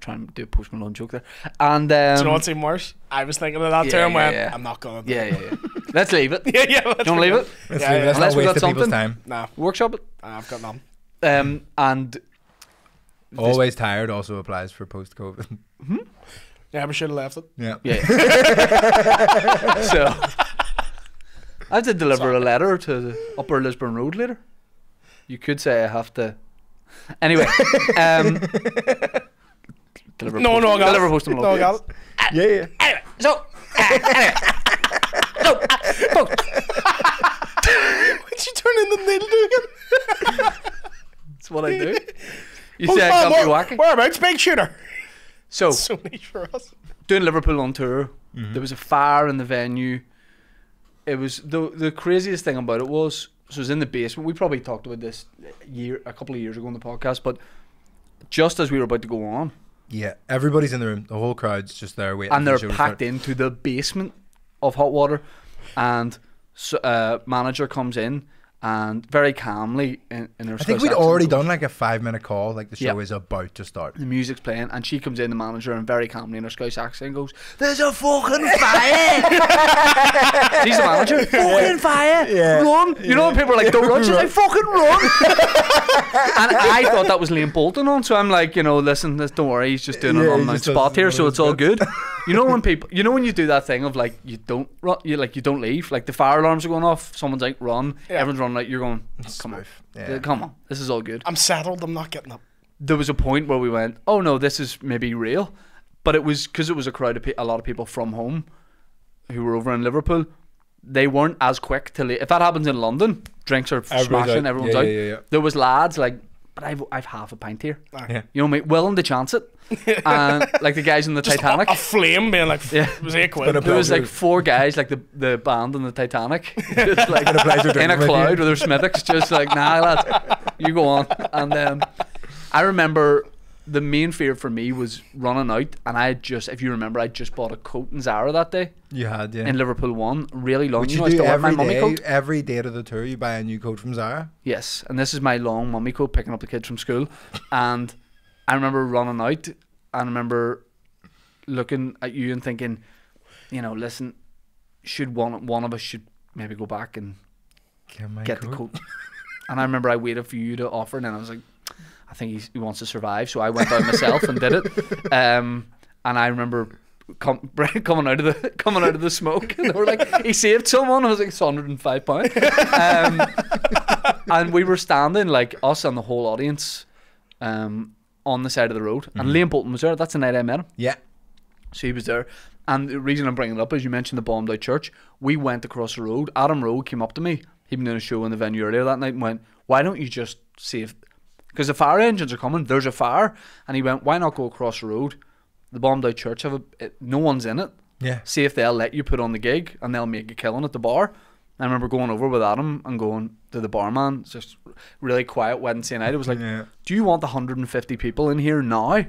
trying to do a Post Malone joke there, and um, Do you know what's even worse? I was thinking of that Yeah, too and yeah, went, yeah. I'm not gonna yeah, yeah, yeah. Let's leave it. yeah, yeah. Do you want to leave it? Let's, Yeah, leave it. Let's Unless not we waste got the people's something. time. Nah, Workshop it. I've got none. Um, and Always tired also applies for post COVID. Yeah, we should have left it. yeah. yeah. so I have to deliver a letter to the Upper Lisburn Road later. You could say I have to. Anyway, um, deliver No, no, I got deliver it. post No, along. I got it. Yeah, yeah. Anyway, so uh, anyway, so uh, folks, What'd you turn into Neil Dugan? that's what I do. You Oh, say I can't be wacky. Whereabouts? Big shooter. So So niche for us. doing Liverpool on tour. There was a fire in the venue. It was the the craziest thing about it was so it was in the basement. We probably talked about this year a couple of years ago on the podcast, but just as we were about to go on, Yeah. Everybody's in the room. The whole crowd's just there waiting. and they're the packed into the basement of hot water, and so, uh, manager comes in and very calmly in, in her. I think we'd already done like a five minute call, like the show Yeah. is about to start. The music's playing, and she comes in, the manager, and very calmly in her Scouse accent goes, "There's a fucking fire!" She's the manager. Fucking fire! Yeah. Run! You know when people are like, "Don't run," she's like, "Fucking run!" and I thought that was Liam Bolton on, so I'm like, you know, listen, don't worry, he's just doing Yeah, unannounced just does spot here, so it's all good. You know when people, you know when you do that thing of like, you don't run, you like you don't leave, like the fire alarms are going off, someone's like, "Run!" Yeah. Everyone's running, like you're going, "Come on, Yeah. come on, this is all good." I'm settled. I'm not getting up. there was a point where we went, oh no, this is maybe real, but it was because it was a crowd of pe- a lot of people from home who were over in Liverpool. They weren't as quick to leave. If that happens in London, drinks are Everybody's smashing, out. everyone's Yeah, out. There was lads like, but I've I've half a pint here. Yeah. You know me, willing to chance it, and like the guys in the Just Titanic. A, a flame being like, Yeah. it was eight quid. There was like four guys, like the the band in the Titanic, just like a pleasure in a cloud with their Smithwick's, just like nah, lads, you go on. And um, I remember the main fear for me was running out, and I had just, if you remember, I just bought a coat in Zara that day You had, yeah. in Liverpool one, really long. Which you you know, I do my every mummy day. coat. Every day of the tour, you buy a new coat from Zara. Yes, and this is my long mummy coat picking up the kids from school, and I remember running out. and I remember looking at you and thinking, you know, listen, should one one of us should maybe go back and Get, get the coat. and I remember I waited for you to offer, and then I was like, I think he wants to survive, so I went out myself and did it. Um, and I remember. Com- coming out of the coming out of the smoke, and they were like, "He saved someone." I was like, "It's 105 pound," um, and we were standing like us and the whole audience, um, on the side of the road, and Liam Bolton was there. That's the night I met him. Yeah. So he was there. And the reason I'm bringing it up is you mentioned the bombed out church. We went across the road. Adam Rowe came up to me. He'd been doing a show in the venue earlier that night and went, Why don't you just save? Because the fire engines are coming. There's a fire. And he went, Why not go across the road? The bombed out church have a. It, no one's in it. Yeah. See if they'll let you put on the gig and they'll make a killing at the bar. I remember going over with Adam and going to the barman, just really quiet Wednesday night. It was like, Yeah. do you want the 150 people in here now? And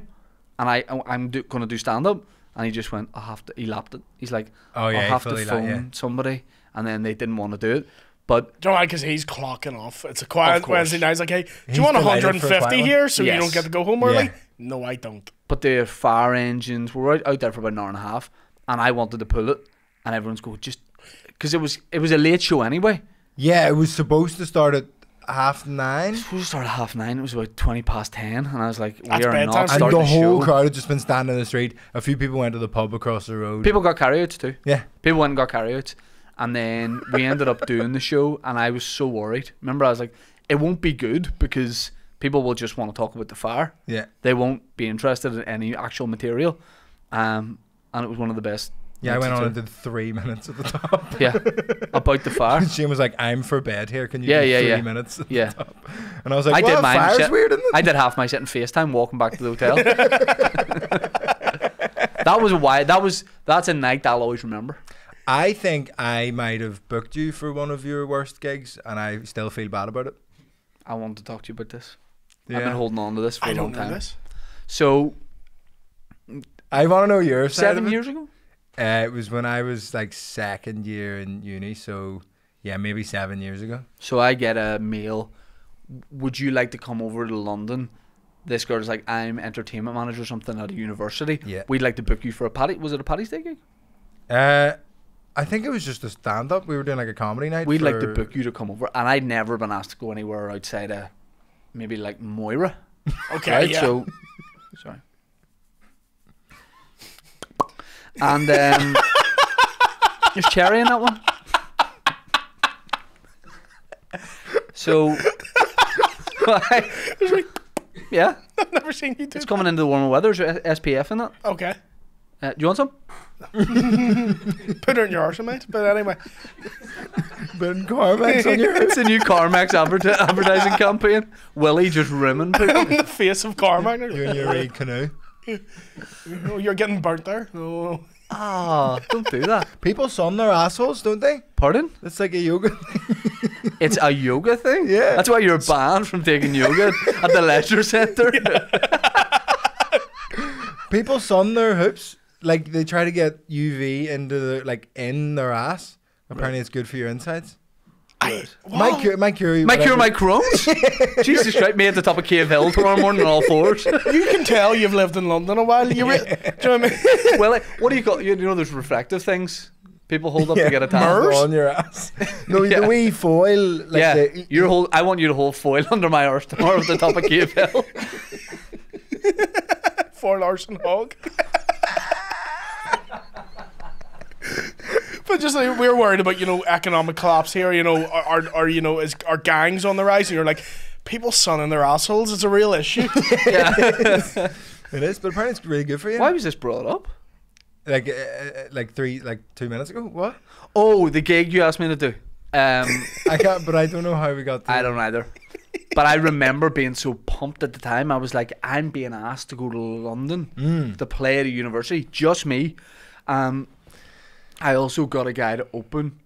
I, I'm do, going to do stand up. And he just went, I have to. He lapped it. He's like, Oh, yeah, I'll have to phone la- yeah. somebody. And then they didn't want to do it. But Do you know why? Because he's clocking off. It's a quiet Of. Wednesday night. He's like, hey, do He's you want delighted for a 150 here so you don't get to go home early? Yeah. No, I don't. but the fire engines were out, out there for about an hour and a half, and I wanted to pull it, and everyone's going just because it was it was a late show anyway. Yeah, it was supposed to start at half nine. It was supposed to start at half nine. It was about twenty past ten, and I was like, "We That's are bedtime. not And And starting the the whole show." crowd had just been standing in the street. A few people went to the pub across the road. People got carryouts too. yeah. People went and got carryouts, and then we ended up doing the show, and I was so worried. Remember, I was like, "It won't be good because people will just want to talk about the fire. Yeah. They won't be interested in any actual material." Um, and it was one of the best. Yeah, I went on and did three minutes at the top. Yeah, about the fire. Shane was like, I'm for bed here. Can you Yeah, do yeah, three yeah. minutes? at the Yeah. top?" And I was like, I did mine. Shit. weird? I did half my shit in FaceTime walking back to the hotel. that was why. That was that's a night I'll always remember. I think I might have booked you for one of your worst gigs, and I still feel bad about it. I wanted to talk to you about this. I've been holding on to this for I a long don't know time. this. So I want to know your side seven of it. years ago. Uh, it was when I was like second year in uni, so yeah, maybe seven years ago. So I get a mail. Would you like to come over to London? This girl's like, I'm entertainment manager or something at a university. Yeah. We'd like to book you for a party. Was it a Paddy's Day gig? Uh, I think it was just a stand up. We were doing like a comedy night. We'd like to book you to come over. And I'd never been asked to go anywhere outside of maybe like Moira. Okay, right? yeah. So, sorry. And um, there's cherry in that one. So, yeah, I've never seen you do it's coming into the warmer weather. Is there SPF in it? Okay. Uh, do you want some? Put it in your arsenal, mate. But anyway, Ben Carmack's on your It's a new CarMax adver- advertising campaign. Willie just rimming people. the face of Carmack. you and your wee canoe. Oh, you're getting burnt there. Oh. Ah, don't do that. People sun their assholes, don't they? Pardon? It's like a yoga. Thing. It's a yoga thing? Yeah. That's why you're banned from taking yoga at the leisure centre. People sun their hoops. Like they try to get UV into the like in their ass. Apparently, it's good for your insides. I, My wow. cure, my cure, My cure, whatever. my Crohn's. Jesus Christ, me at the top of Cave Hill tomorrow morning on all fours. You can tell you've lived in London a while. You re- do you know what I mean? well, like, what do you call? You know, there's refractive things people hold up Yeah, to get a tan. Murs? on your ass. No, Yeah. the wee foil. Like yeah, the, you're hold. I want you to hold foil under my arse tomorrow at the top of Cave Hill. For Larson Hogg. But just like we're worried about, you know, economic collapse here, you know, are, are, are you know, is are gangs on the rise? And you're like, people sunning their assholes, it's a real issue. yeah. it is, but apparently it's really good for you. Why was this brought up? Like, uh, uh, like three, like two minutes ago. What? Oh, the gig you asked me to do. Um, I can't, but I don't know how we got. To I don't either. But I remember being so pumped at the time. I was like, I'm being asked to go to London Mm. to play at a university, just me. Um, I also got a guy to open.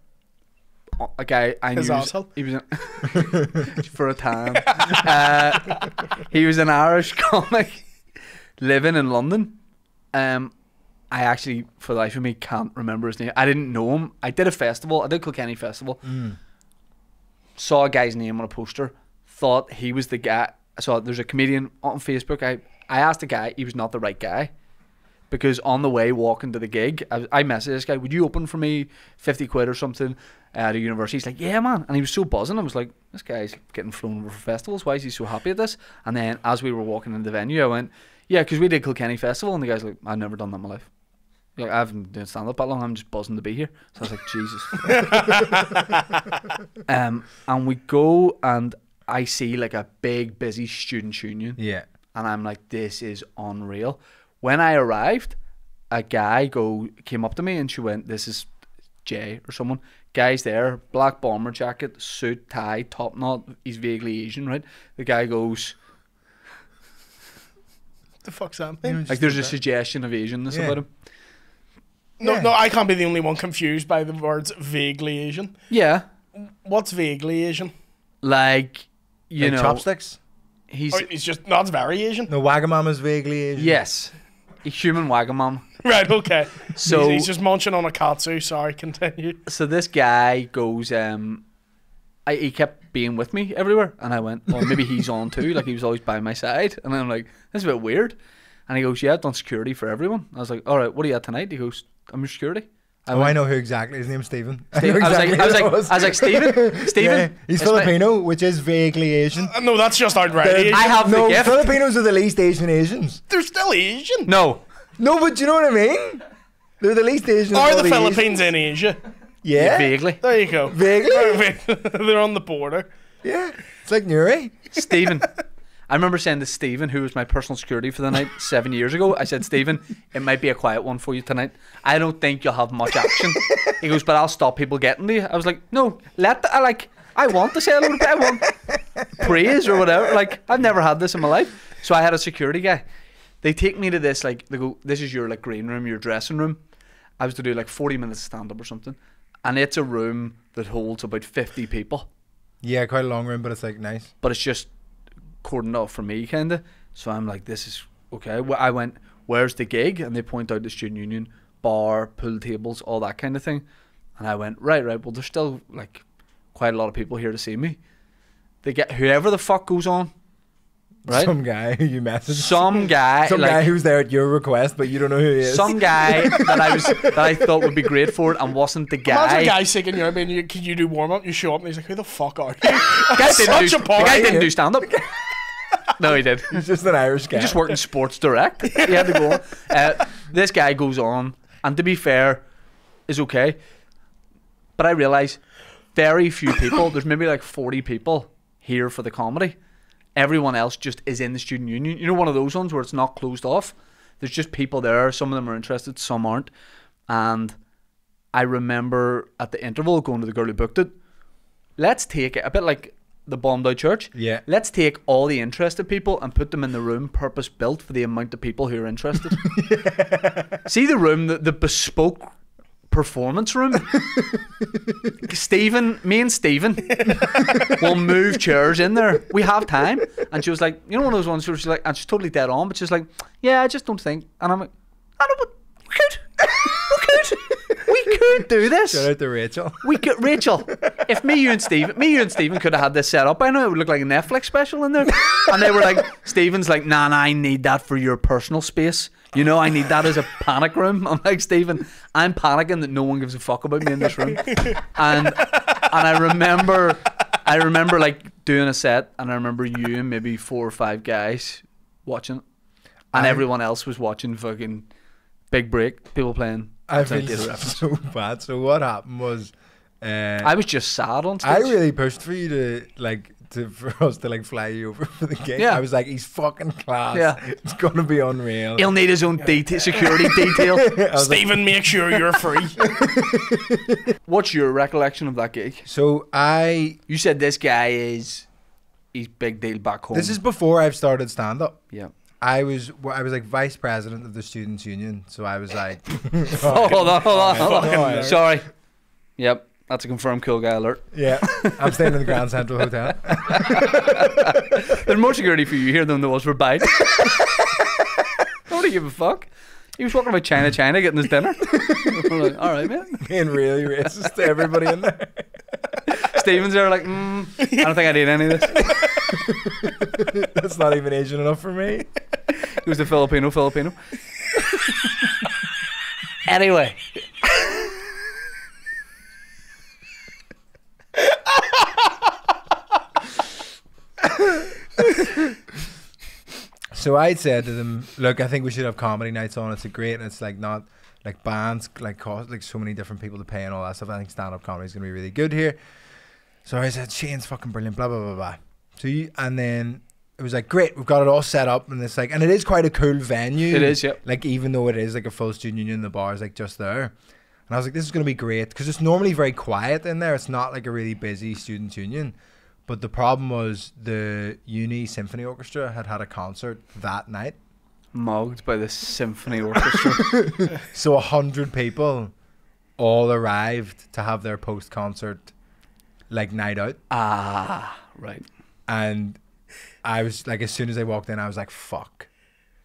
A guy I His knew. arsehole? He was an, for a time. Uh, he was an Irish comic living in London. Um, I actually, for the life of me, can't remember his name. I didn't know him. I did a festival. I did Kilkenny Festival Mm. saw a guy's name on a poster, thought he was the guy. I saw there's a comedian on Facebook. I, I asked the guy, he was not the right guy. Because on the way walking to the gig, I, I messaged this guy, would you open for me 50 quid or something at a university? He's like, yeah, man. And he was so buzzing. I was like, this guy's getting flown over for festivals. Why is he so happy at this? And then as we were walking into the venue, I went, yeah, because we did Kilkenny Festival. And the guy's like, I've never done that in my life. Like, I haven't done stand up that long. I'm just buzzing to be here. So I was like, Jesus. um, and we go and I see like a big busy students union, Yeah. and I'm like, this is unreal. When I arrived, a guy go came up to me and she went, "This is Jay or someone." Guy's there, black bomber jacket, suit, tie, top knot. He's vaguely Asian, right? The guy goes, the fuck's that mean? like, there's a that. suggestion of Asianness Yeah. about him. No, Yeah. no, I can't be the only one confused by the words vaguely Asian. Yeah, What's vaguely Asian? like you Like know, chopsticks. he's Or it's just not very Asian. No, Wagamama's vaguely Asian. yes, a human wagamam. Right, okay. So he's, he's just munching on a katsu. Sorry, continue. so this guy goes um I, he kept being with me everywhere and I went well maybe he's on too like he was always by my side and I'm like that's a bit weird and he goes yeah I've done security for everyone I was like alright what are you at tonight he goes I'm your security Oh, I know who exactly. His name's Stephen. I, Steve- know I was like, exactly I was like, it I was like, Steven, Steven. Yeah, he's It's my- Filipino, which is vaguely Asian. Uh, No, that's just outright Asian. I have the no, gift. Filipinos are the least Asian Asians. They're still Asian. No, No, but you know what I mean? They're the least Asian. Are all the Asians. Philippines in Asia? Yeah. vaguely. There you go. Vaguely? They're on the border. Yeah. It's like Nuri. Stephen. I remember saying to Stephen, who was my personal security for the night seven years ago, I said, Stephen, it might be a quiet one for you tonight. I don't think you'll have much action. he goes, but I'll stop people getting to you. I was like, no, let the, I like, I want to say a little bit. I want praise or whatever. Like, I've never had this in my life. So I had a security guy. They take me to this, like, they go, this is your, like, green room, your dressing room. I was to do, like, 40 minutes stand up or something. And it's a room that holds about 50 people. Yeah, quite a long room, but it's like nice. but it's just cordoned off for me, kind of. So I'm like, this is okay. Well, I went, where's the gig? And they point out the student union bar, pool tables, all that kind of thing. And I went, right, right. Well, there's still like quite a lot of people here to see me. They get whoever the fuck goes on, right? Some guy who you messaged. Some guy, Some like, guy who's there at your request, but you don't know who he is. some guy that I was that I thought would be great for it and wasn't the Imagine guy. a guy seeking you. I mean, you, can you do warm up? You show up and he's like, "Who the fuck are you?" The guy didn't do, Such a the guy didn't do stand up. no, he did. He's just an Irish guy. He just worked in Sports Direct. He had to go on. Uh, this guy goes on, and to be fair, is okay. But I realise very few people. There's maybe like 40 people here for the comedy. Everyone else just is in the student union. You know, one of those ones where it's not closed off. There's just people there. Some of them are interested, some aren't. And I remember at the interval going to the girl who booked it. Let's take it a bit like the bombed out church. Yeah. Let's take all the interested people and put them in the room purpose built for the amount of people who are interested. See the room, the, the bespoke performance room. Stephen, me and Stephen will move chairs in there. We have time. And she was like, you know, one of those ones where she's like, and she's totally dead on, but she's like, yeah, I just don't think. And I'm like, I don't, but could, we could do this. Shout out to Rachel. We could, Rachel. If me, you, and Stephen, me, you, and Stephen could have had this set up, I know it would look like a Netflix special in there. And they were like, Stephen's like, nah, nah, I need that for your personal space. You know, I need that as a panic room. I'm like, Stephen, I'm panicking that no one gives a fuck about me in this room. And and I remember, I remember like doing a set, and I remember you and maybe four or five guys watching and I- everyone else was watching fucking Big Break. People playing. I outside feel theatre reference. so bad. So what happened was, uh, I was just sad on stage. I really pushed for you to like to for us to like fly you over for the gig. Yeah. I was like, he's fucking class. Yeah. it's gonna be unreal. He'll need his own detail, security detail. I was like- Stephen, make sure you're free. What's your recollection of that gig? so I You said this guy is he's big deal back home. this is before I've started stand up. yeah. I was well, I was like vice president of the students union, so I was like, Oh, hold on, hold on, hold on. Sorry. Yep, that's a confirmed cool guy alert. yeah, I'm staying in the Grand Central Hotel. There's more security for you here than there was for Biden. Nobody give a fuck. He was walking about China, China, getting his dinner. We're like, All right, man. Being really racist to everybody in there. Stevens there, like, mm, I don't think I need any of this. That's not even Asian enough for me. He was a Filipino, Filipino. anyway. So I said to them, "Look, I think we should have comedy nights on. It's a great, and it's like not like bands like cost like so many different people to pay and all that stuff. I think stand up comedy is gonna be really good here." So I said, "Shane's fucking brilliant." Blah blah blah blah. So you and then it was like, "Great, we've got it all set up," and it's like, and it is quite a cool venue. It is, yep. Like even though it is like a full student union, the bar is like just there. And I was like, "This is gonna be great," because it's normally very quiet in there. It's not like a really busy student union. But the problem was the uni symphony orchestra had had a concert that night, Mugged by the symphony orchestra. so a hundred people all arrived to have their post concert like night out, ah, right. and I was like, as soon as I walked in, I was like, "Fuck,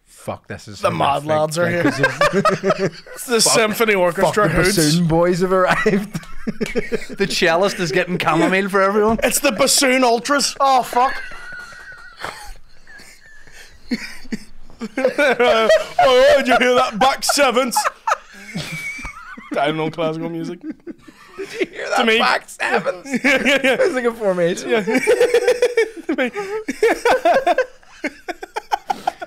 fuck, this is The mad horrific." lads are Like, here. 'cause of- It's the symphony Fuck, orchestra the hoods. bassoon boys have arrived. The cellist is getting chamomile for everyone. It's the bassoon ultras. Oh fuck. oh, did you hear that back seventh? I don't know classical music. Did you hear that? To me- back sevens. it's like a formation.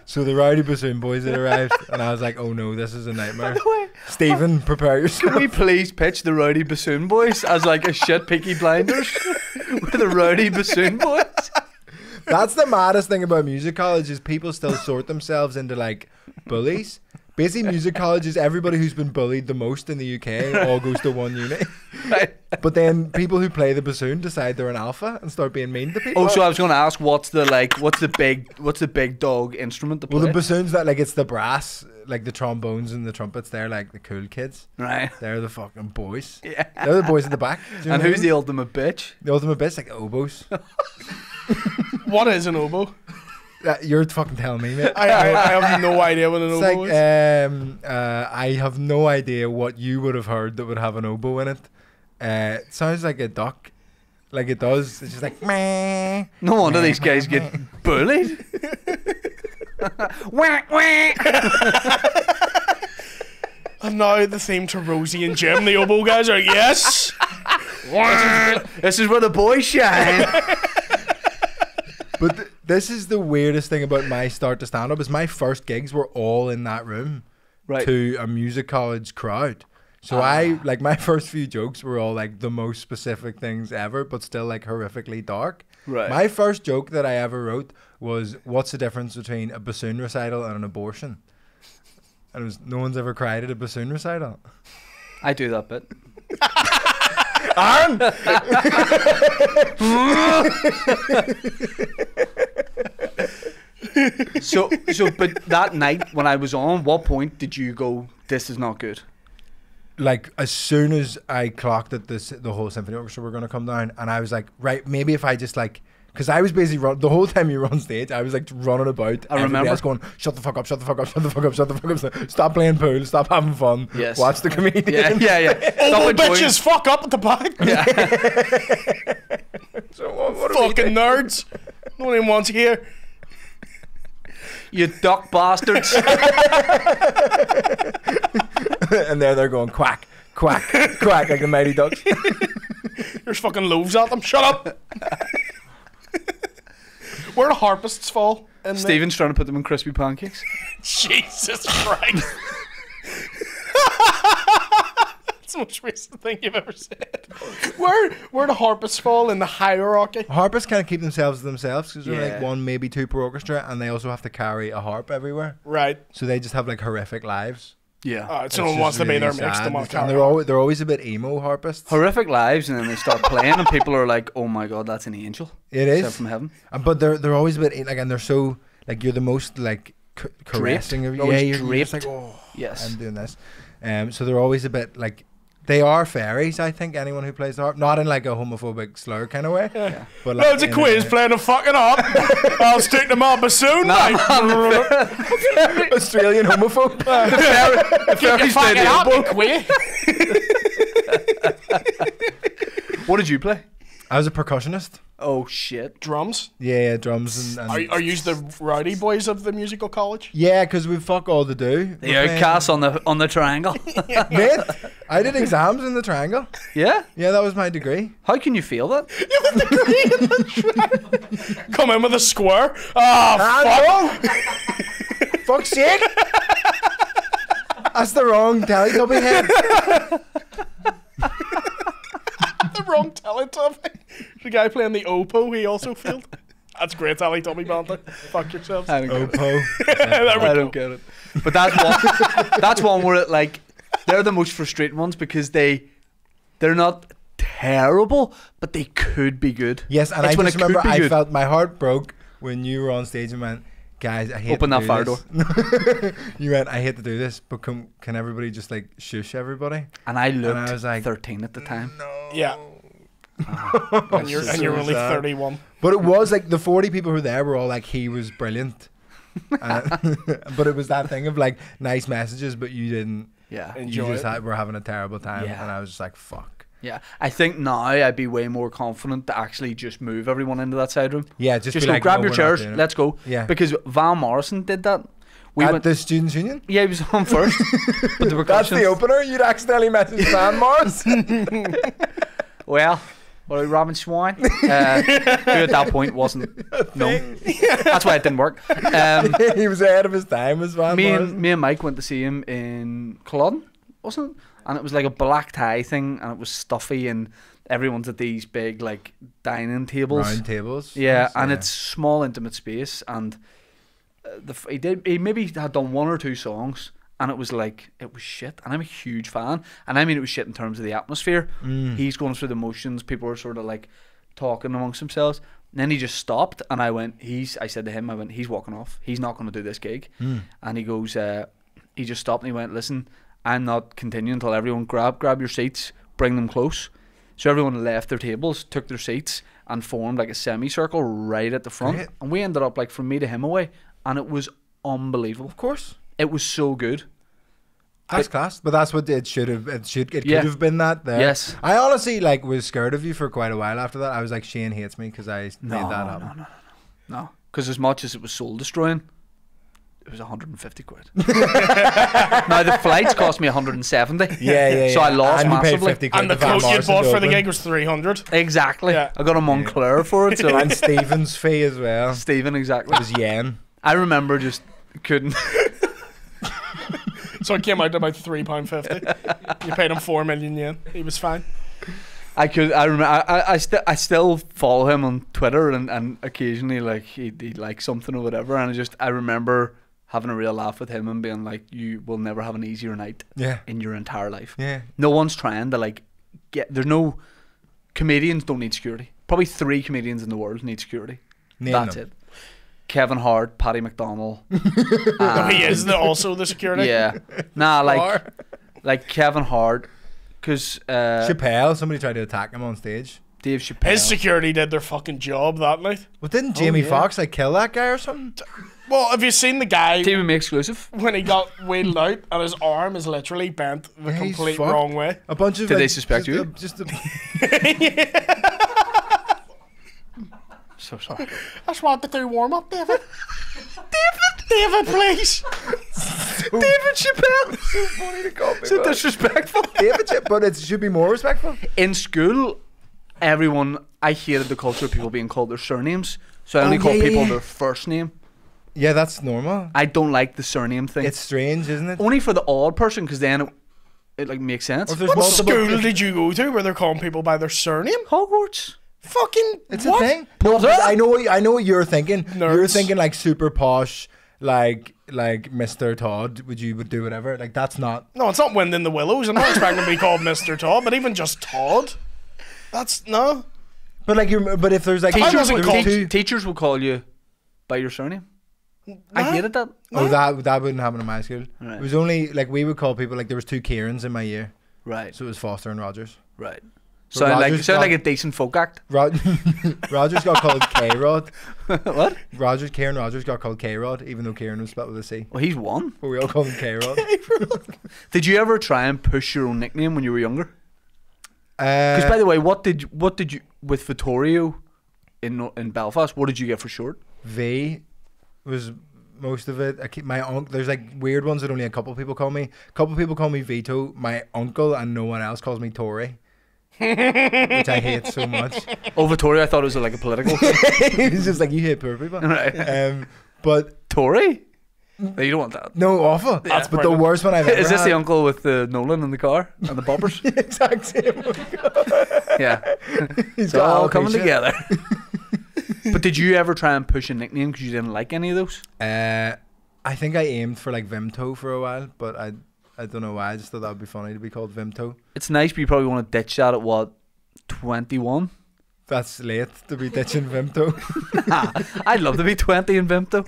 so the rowdy bassoon boys had arrived, and I was like, "Oh no, this is a nightmare." Stephen, prepare yourself. Can we please pitch the Rowdy Bassoon Boys as like a shit Peaky Blinders with the Rowdy Bassoon Boys? That's the maddest thing about music college is people still sort themselves into like bullies. Basically, music college is everybody who's been bullied the most in the UK all goes to one unit. Right. But then people who play the bassoon decide they're an alpha and start being mean to people. Oh, so I was going to ask, what's the like, what's the big, what's the big dog instrument to play? well, the bassoons that like it's the brass, like the trombones and the trumpets. They're like the cool kids. right. They're the fucking boys. Yeah. They're the boys at the back. You know And what I who's the ultimate bitch? the ultimate bitch? Like oboes. What is an oboe? Uh, you're fucking telling me, mate. I, I, I have no idea what an It's oboe like is. um, uh, I have no idea what you would have heard that would have an oboe in it. Uh, it sounds like a duck, like it does. It's just like meh. No wonder these guys get bullied. whack, whack. And now the theme to Rosie and Jim, the oboe guys, are yes. This is where the boys shine. But th- this is the weirdest thing about my start to stand up is my first gigs were all in that room Right. to a music college crowd. So I ah. like my first few jokes were all like the most specific things ever, but still like horrifically dark. Right. My first joke that I ever wrote was, "What's the difference between a bassoon recital and an abortion?" And it was, no one's ever cried at a bassoon recital. I do that bit. Aaron, So, so, but that night when I was on, what point did you go? This is not good. like as soon as I clocked that this the whole symphony orchestra were going to come down, and I was like, right, maybe if I just like. Because I was basically run, the whole time you were on stage, I was like running about. I everybody remember. else going, "Shut the fuck up! Shut the fuck up! Shut the fuck up! Shut the fuck up! Stop- Stop playing pool! Stop having fun! Yes. Watch the comedian!" Yeah, yeah, yeah. Stop Oboe enjoying- bitches, fuck up at the back. Yeah. So what, what Fucking nerds. No one even wants to hear. You duck bastards. and there they're going quack, quack, quack like the mighty ducks. There's fucking loaves at them. Shut up. Where do harpists fall? In the- Steven's trying to put them in crispy pancakes. Jesus Christ. That's the most racist thing you've ever said. Where where do harpists fall in the hierarchy? Harpists kind of keep themselves to themselves because they're Yeah. like one, maybe two per orchestra, and they also have to carry a harp everywhere. Right. So they just have like horrific lives. Yeah. Uh, It's someone just wants to be really their mix. sad. And they're on. always they're always a bit emo harpists. Horrific lives, and then they start playing, and people are like, "Oh my god, that's an angel It sent is, from heaven." Uh, but they're they're always a bit like, and they're so like you're the most like c- caressing of They're yeah, you're, you're just like draped. oh, Yes. I'm doing this. Um, so they're always a bit like they are fairies. I think anyone who plays the harp, not in like a homophobic slur kind of way, Yeah. but like Loads of in quiz playing a fucking harp. I'll stick them up bassoon. mate. Australian homophobe. Get your Fairies play fucking the up, oboe. queer. What did you play? I was a percussionist. Oh shit. Drums. Yeah, yeah drums and, and Are, are you the rowdy boys of the musical college? yeah, because we fuck all to do. The outcast on the on the triangle. Mate, I did exams in the triangle. yeah. Yeah, that was my degree. How can you feel that? Come in with a square. Ah, fuck. Fuck's sake! That's the wrong Teletubby head. the wrong Teletubby. The guy playing the Oppo, he also failed. That's great, Teletubby banter. Fuck yourselves. I don't get it. Opo. there we I don't get it. But that's one. that's one where it, like they're the most frustrating ones because they they're not terrible, but they could be good. Yes, and It's I when just it could remember I good. felt my heart broke when you were on stage and went, guys, I hate Open to that do fire this." you went, I hate to do this, but can, can everybody just like shush everybody? And I looked I was like, thirteen at the time. Yeah. That's And you're, just and you're only 31. But it was like the 40 people who were there were all like, he was brilliant. Uh, but it was that thing of like nice messages, but you didn't. Yeah. Enjoy you just it. had, were having a terrible time, Yeah. and I was just like, "Fuck." Yeah. I think now I'd be way more confident to actually just move everyone into that side room. Yeah, just, Just, be go like, grab "No, your chairs, let's go. Yeah, Because Van Morrison did that We At went. the Students' Union? yeah, he was on first, but the That's the opener. You'd accidentally message Van Morrison. Well, well, Robin Swine, uh, who at that point wasn't. No, that's why it didn't work. Um, he was ahead of his time, as Van me and me and Mike went to see him in Culloden, wasn't it? And it was like a black tie thing, and it was stuffy, and everyone's at these big like dining tables. Round tables. Yeah, Yes, and it's small, intimate space, and uh, the he did he maybe had done one or two songs, and it was like it was shit. And I'm a huge fan, and I mean it was shit in terms of the atmosphere. Mm. He's going through the motions. People are sort of like talking amongst themselves. And then he just stopped, and I went. He's. I said to him, I went. He's walking off. He's not going to do this gig. Mm. And he goes. Uh, he just stopped, and he went. Listen, I'm not continuing until everyone grab grab your seats, bring them close. So everyone left their tables, took their seats, and formed like a semicircle right at the front. Great. And we ended up like from me to him away, and it was unbelievable. Of course. It was so good. That's class, but that's what it should have. It should. It Yeah. could have been that. There. Yes. I honestly like was scared of you for quite a while after that. I was like, Shane hates me because I No, made that no, up. no, no, no, no. Because as much as it was soul destroying, it was 150 quid. now the flights cost me 170. Yeah, yeah, yeah. So I lost and you paid massively. 50 quid And the to coat you bought for the gig was 300. Exactly. Yeah. I got a Moncler for it. So and Stephen's fee as well. Stephen, exactly. It was yen. I remember just couldn't. So it came out to about £3.50. you paid him 4 million yen. He was fine. I could. I remember. I. I, I, st- I still follow him on Twitter, and, and occasionally like he he likes something or whatever, and I just I remember having a real laugh with him and being like, "You will never have an easier night Yeah. in your entire life." Yeah. No one's trying to like get. There's no comedians don't need security. Probably three comedians in the world need security. Name That's them. it. Kevin Hart, Paddy McDonald. No, he is the, also the security. Yeah. Nah, like Or like Kevin Hart, because uh, Chappelle. Somebody tried to attack him on stage. Dave Chappelle. His security did their fucking job that night. Well, didn't Jamie yeah. Foxx like kill that guy or something? Well, have you seen the guy Team Me exclusive. when he got wheeled out and his arm is literally bent the Yeah, complete fucked. wrong way? A bunch of. Did they like, suspect just you? A, just a, So sorry. I just wanted to do warm up, David. David, David, please. David Chappelle. so funny to call me. so that. disrespectful. David, Chip, but it should be more respectful. In school, everyone I hated the culture of people being called their surnames. So I Oh, only call yeah, yeah, people yeah. their first name. Yeah, that's normal. I don't like the surname thing. It's strange, isn't it? only for the odd person because then it, it like makes sense. Or if there's What multiple- school did you go to where they're calling people by their surname? Hogwarts. Fucking It's what? a thing. No, but I know. What, I know what you're thinking. You're Nerds. thinking like super posh, like like Mr. Todd. Would you would do whatever? Like that's not. No, it's not Wind in the Willows. I'm not expecting to be called Mr. Todd, but even just Todd. That's no. But like you're. But if there's like Teachers Teachers would would, call- teach- two, teachers will call you by your surname. I hated that. oh that that wouldn't happen in my school. Right. It was only like we would call people like there was two Kierans in my year, Right, so it was Foster and Rogers. right. So Sound like Rogers sound got- like a decent folk act. Rod- Rogers got called K Rod. what? Rogers, Kieran Rogers got called K Rod, even though Kieran was spelled with a C. Well, he's one. But we all called him K Rod. Did you ever try and push your own nickname when you were younger? Because Uh, by the way, what did you, what did you with Vittorio in in Belfast? What did you get for short? V was most of it. I keep my uncle. There's like weird ones that only a couple people call me. A couple people call me Vito. My uncle and no one else calls me Tory, which I hate so much. Oh, Vittorio, I thought it was like a political thing. He's just like you hate poor people. right. Um, but Tory? No, you don't want that. no, awful. That's but the worst one I've ever Is this had. the uncle with the Nolan in the car and the poppers? exact same? yeah, He's it's all coming together. But did you ever try and push a nickname because you didn't like any of those? Uh, I think I aimed for like Vimto for a while, but I I don't know why. I just thought that would be funny to be called Vimto. It's nice, but you probably want to ditch that at what, twenty one? That's late to be ditching Vimto. I'd love to be twenty in Vimto.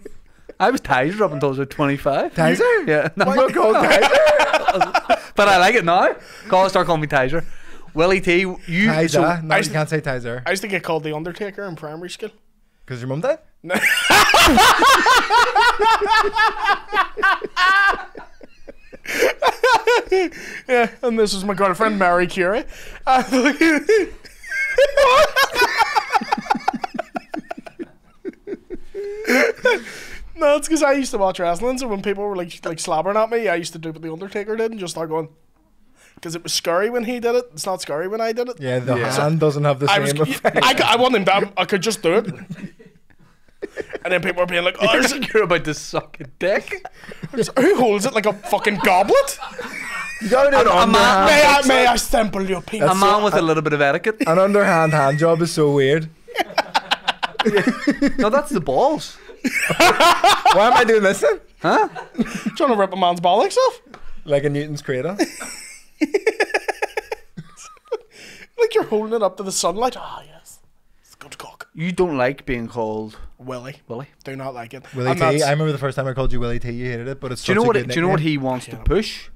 I was Tizer up until I was twenty five. Tizer? Yeah, no, Why not called Tizer? but I like it now. Call start calling me Tizer. Willie T, you Tizer. so no, I you used- can't say Tizer. I used to get called the Undertaker in primary school. Because your mum died? Yeah, and this is my girlfriend Marie Curie. Uh, No, it's because I used to watch wrestling, so when people were like like slobbering at me, I used to do what the Undertaker did and just start going. Because it was scary when he did it. It's not scary when I did it. Yeah, the Yeah. hand doesn't have the I same was. effect. I, I wasn't him down. I could just do it. And then people were being like, "Oh, there's a, You're about to suck a dick. who holds it like a fucking goblet? You gotta do an a man- underhand. May I, may I sample your penis?" A man with a little bit of etiquette. An underhand hand job is so weird. No, that's the balls. Why am I doing this then? Huh? trying to rip a man's bollocks off. Like a Newton's cradle. Like you're holding it up to the sunlight. Ah, yes. It's good cock. You don't like being called Willie. Willie. Do not like it. Willie And T. that's- I remember the first time I called you Willie T. You hated it, but it's Do you know a what? good Do you know what he wants to Yeah. push?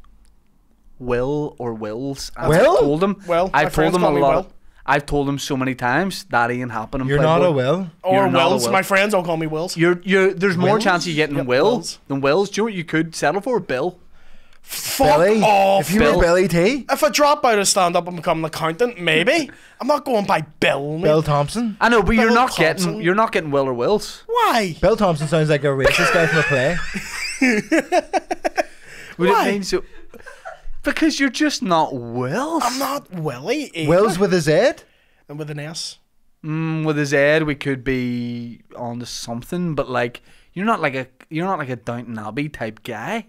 Will or wills? And Will? I've told him. Will. My I've told him a lot. Will. I've told him so many times that ain't happening. You're not a Will. Or You're not Wills. Will. My friends all call me Wills. You're you're. There's more Wills? chance of you getting Yep, Will Wills. than Wills. Do you know what you could settle for? Bill. Fuck Billy. off. if you Bill. were Billy T. If I drop out of stand up and become an accountant, maybe. I'm not going by Bill. mate. Bill Thompson. I know, but you're not Thompson. getting. You're not getting Will or Wills. Why? Bill Thompson sounds like a racist guy from a play. Would Why? it mean so? Because you're just not Wills. I'm not Willie. either. Wills with a Z. And with an S. Mm, with his head, we could be on to something, but like you're not like a you're not like a Downton Abbey type guy.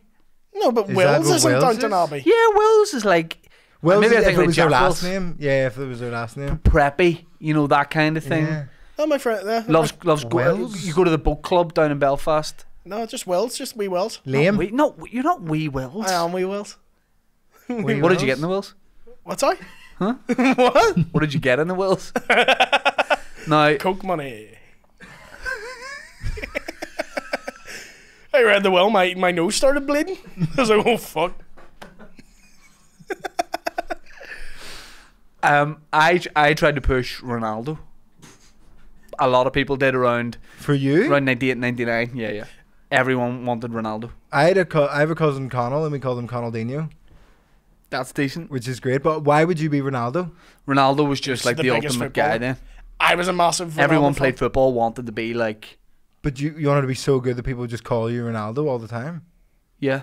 No, but Is that Wills what isn't Wills Downton is? Abbey. Yeah, Wills is like Wills, maybe I if think it was their last name. Yeah, if it was their last name. preppy, you know that kind of thing. Yeah. Oh, my friend. Uh, Loves loves go, Wills? you go to the book club down in Belfast. No, just Wills. Just wee Wills. Liam. Wait, no, you're not wee Wills. I am wee Wills. Wee What did you get Wills? in the Wills? What's I? Huh? what? What did you get in the Wills? now, Coke money. I read the will. My my nose started bleeding. I was like, oh fuck. um, I I tried to push Ronaldo. A lot of people did around For you? around 98, 99. Yeah, yeah. Everyone wanted Ronaldo. I had a co- I have a cousin Connell, and we called him Connelldinho, That's decent. which is great. But why would you be Ronaldo? Ronaldo was just He's like the the, biggest ultimate guy footballer. then. I was a massive. Ronaldo Everyone fan. played football, wanted to be like, But you you wanted to be so good that people would just call you Ronaldo all the time. yeah,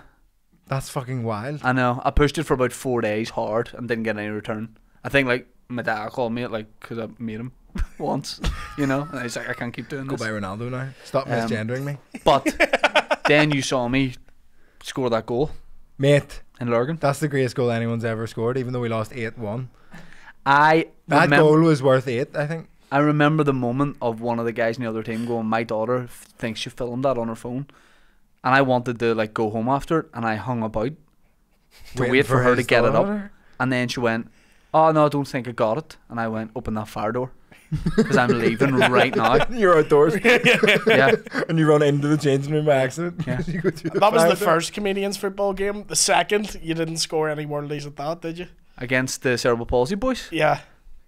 That's fucking wild. I know. I pushed it for about four days hard and didn't get any return. I think like my dad called me it like because I made him once, you know, and he's like, I can't keep doing Go this. Go by Ronaldo now. Stop Um, misgendering me, But then you saw me score that goal mate. in Lurgan. That's the greatest goal anyone's ever scored, even though we lost eight one. I That goal was worth eight, I think. I remember the moment of one of the guys in the other team going, "My daughter f- thinks she filmed that on her phone," and I wanted to like go home after it, and I hung about to Waiting wait for, her to his get it up, daughter. and then she went, "Oh no, I don't think I got it," and I went, "Open that fire door," because I'm leaving right now. You're outdoors, Yeah, and you run into the changing room by accident. Yeah. You go through That was fire the door. first comedians football game. The second, you didn't score any more worldies at that, did you? against the cerebral palsy boys. Yeah.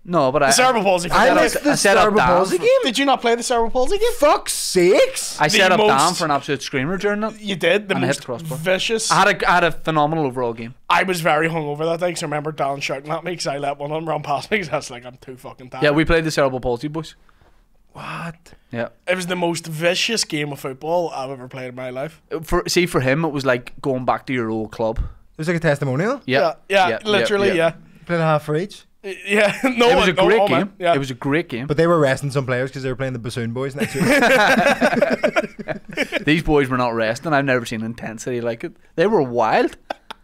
No, but I The cerebral palsy. I set up- missed I the set cerebral Dan palsy game. Did you not play the cerebral palsy game? Fuck sakes! I set up Dan most- for an absolute screamer during that. You did. The And I hit most the crossbar. vicious. I had a I had a phenomenal overall game. I was very hungover that day because I remember Dan shouting at me because I let one of them run past me because I was like, I'm too fucking tired. Yeah, we played the cerebral palsy boys. What? Yeah. It was the most vicious game of football I've ever played in my life. For see for him it was like going back to your old club. It was like a testimonial. Yeah. Yeah, yeah, literally, yeah. Played a half for each, Yeah, no, It was a no, great oh, game. Yeah. It was a great game. but they were resting some players because they were playing the Bassoon Boys next week. These boys were not resting. I've never seen intensity like it. They were wild.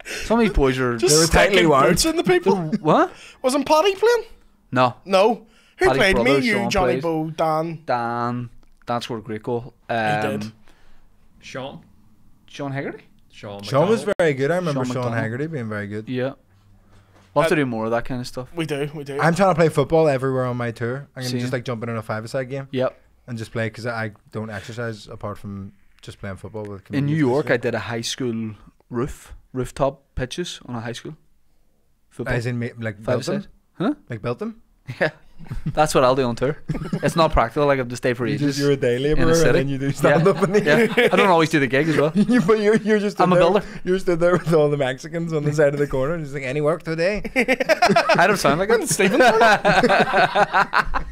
Some of these boys are just they were tightly sticking wound. in the people. what? Wasn't Paddy playing? No. No. Who Paddy's played brother, me? You, Sean Johnny plays. Bo, Dan. Dan Dan scored a great goal. Um, did. Sean. Sean Haggerty? Sean. Sean was very good. I remember Sean Sean, Haggerty being very good. Yeah. We'll have Uh, to do more of that kind of stuff. We do, we do. I'm trying to play football everywhere on my tour. I'm gonna Same. just like jump in on a five-a-side game Yep. and just play because I don't exercise apart from just playing football with. In New York, I did a high school roof, rooftop pitches on a high school. Football. As in, ma- like built them, Five-a-side. Huh? like built them. Yeah. That's what I'll do on tour. it's not practical. Like I have to stay for You ages. just, you're a day labourer and then you do stand up in yeah. I don't always do the gig as well. you, but you're, you're just I'm a there- builder. You're stood there with all the Mexicans on the side of the corner, just like any work today. I don't sound like it. Stephen.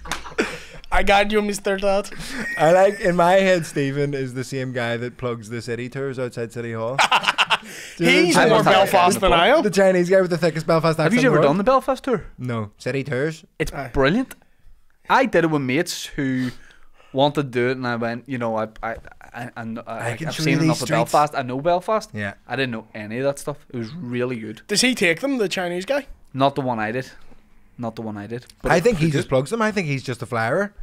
I got you, Mr. Dad. I like in my head. Stephen is the same guy that plugs the city tours outside City Hall. Do you know He's more must have Belfast than I am. The Chinese guy with the thickest Belfast accent. Have you ever done the Belfast tour? No, city tours. It's Aye. brilliant. I did it with mates who wanted to do it, and I went, you know, I, I, I, I, kn- I, can I've seen you these enough of. Belfast. I know Belfast. Yeah. I didn't know any of that stuff. It was really good. Does he take them, the Chinese guy? Not the one I did. Not the one I did. But I think he just good. plugs them. I think he's just a flyer.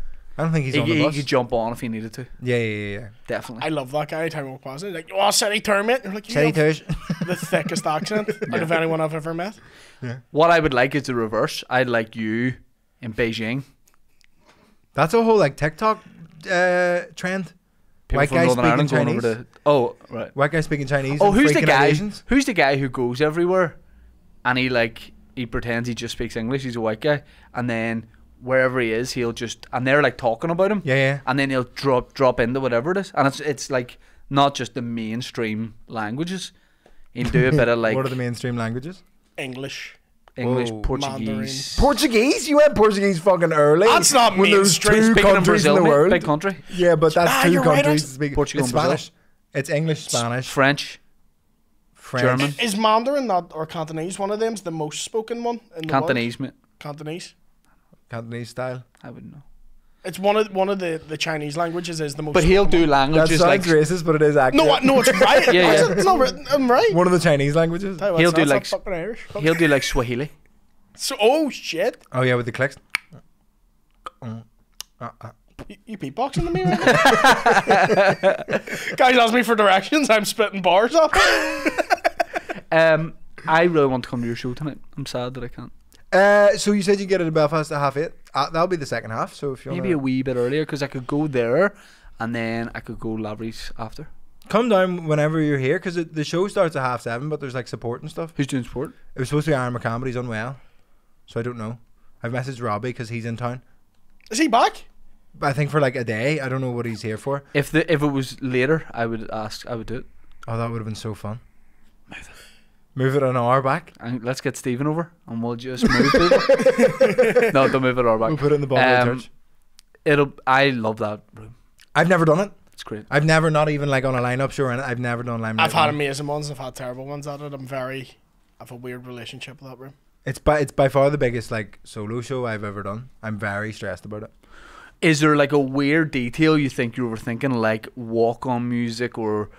I don't think he's He, on the he bus. could jump on if he needed to. yeah, yeah, yeah, yeah. Definitely. I love that guy. Time walk past it. He's like, oh, city tour, mate. You're like, you City have tours. the thickest accent out of anyone I've ever met. Yeah. what I would like is the reverse. I'd like you in Beijing. That's a whole like TikTok uh, trend. People White guy speaking Ireland going over Chinese. to. Oh, right. White guy speaking Chinese. Oh, who's the guy? Asians. Who's the guy who goes everywhere, and he like he pretends he just speaks English. He's a white guy, and then wherever he is, he'll just and they're like talking about him, Yeah, yeah. and then he'll drop drop into whatever it is, and it's it's like not just the mainstream languages. He'll do a bit of like what are the mainstream languages? English. English, Whoa. Portuguese. Portuguese? You went Portuguese fucking early. That's not when there's mainstream. two Speaking countries Brazil, in the world. big country. Yeah, but that's Ah, two you're right, countries. it's speak- Portugal it's and Brazil. Spanish. It's English, Spanish, French, French. German. Is Mandarin not, or Cantonese one of them's the most spoken one in the Cantonese, mate. Cantonese. Cantonese style. I wouldn't know. It's one of one of the, the Chinese languages is the most. But he'll spoken do one. That languages sounds like racist, but it is accurate. No, I- no, it's right. Yeah, yeah. it? No, ri- I'm right. One of the Chinese languages. Tell you what, He'll it's do not like- fucking Irish. he'll do like Swahili. So, oh shit! Oh yeah, with the clicks. You, you beatboxing to me right now? Guys ask me for directions. I'm spitting bars up. Um, I really want to come to your show tonight. I'm sad that I can't. Uh, so you said you get it at Belfast at half eight. Uh, that'll be the second half. So if you Maybe a wanna wee bit earlier because I could go there and then I could go Lavery's after. come down whenever you're here, because the show starts at half seven, but there's like support and stuff. Who's doing sport? It was supposed to be Aaron McCann, but he's unwell, so I don't know. I've messaged Robbie because he's in town. Is he back? I think for like a day. I don't know what he's here for. If the if it was later, I would ask. I would do it. Oh, that would have been so fun. Move it an hour back. And let's get Stephen over and we'll just move people. no, don't move it all We'll back. put it in the bottom of the Um, church. It'll. I love that room. I've never done it. It's great. I've never, not even like on a lineup show, or anything, I've never done limelight. I've had one. amazing ones. I've had terrible ones at it. I'm very. I have a weird relationship with that room. It's by it's by far the biggest like solo show I've ever done. I'm very stressed about it. Is there like a weird detail you think you were thinking, like walk on music, or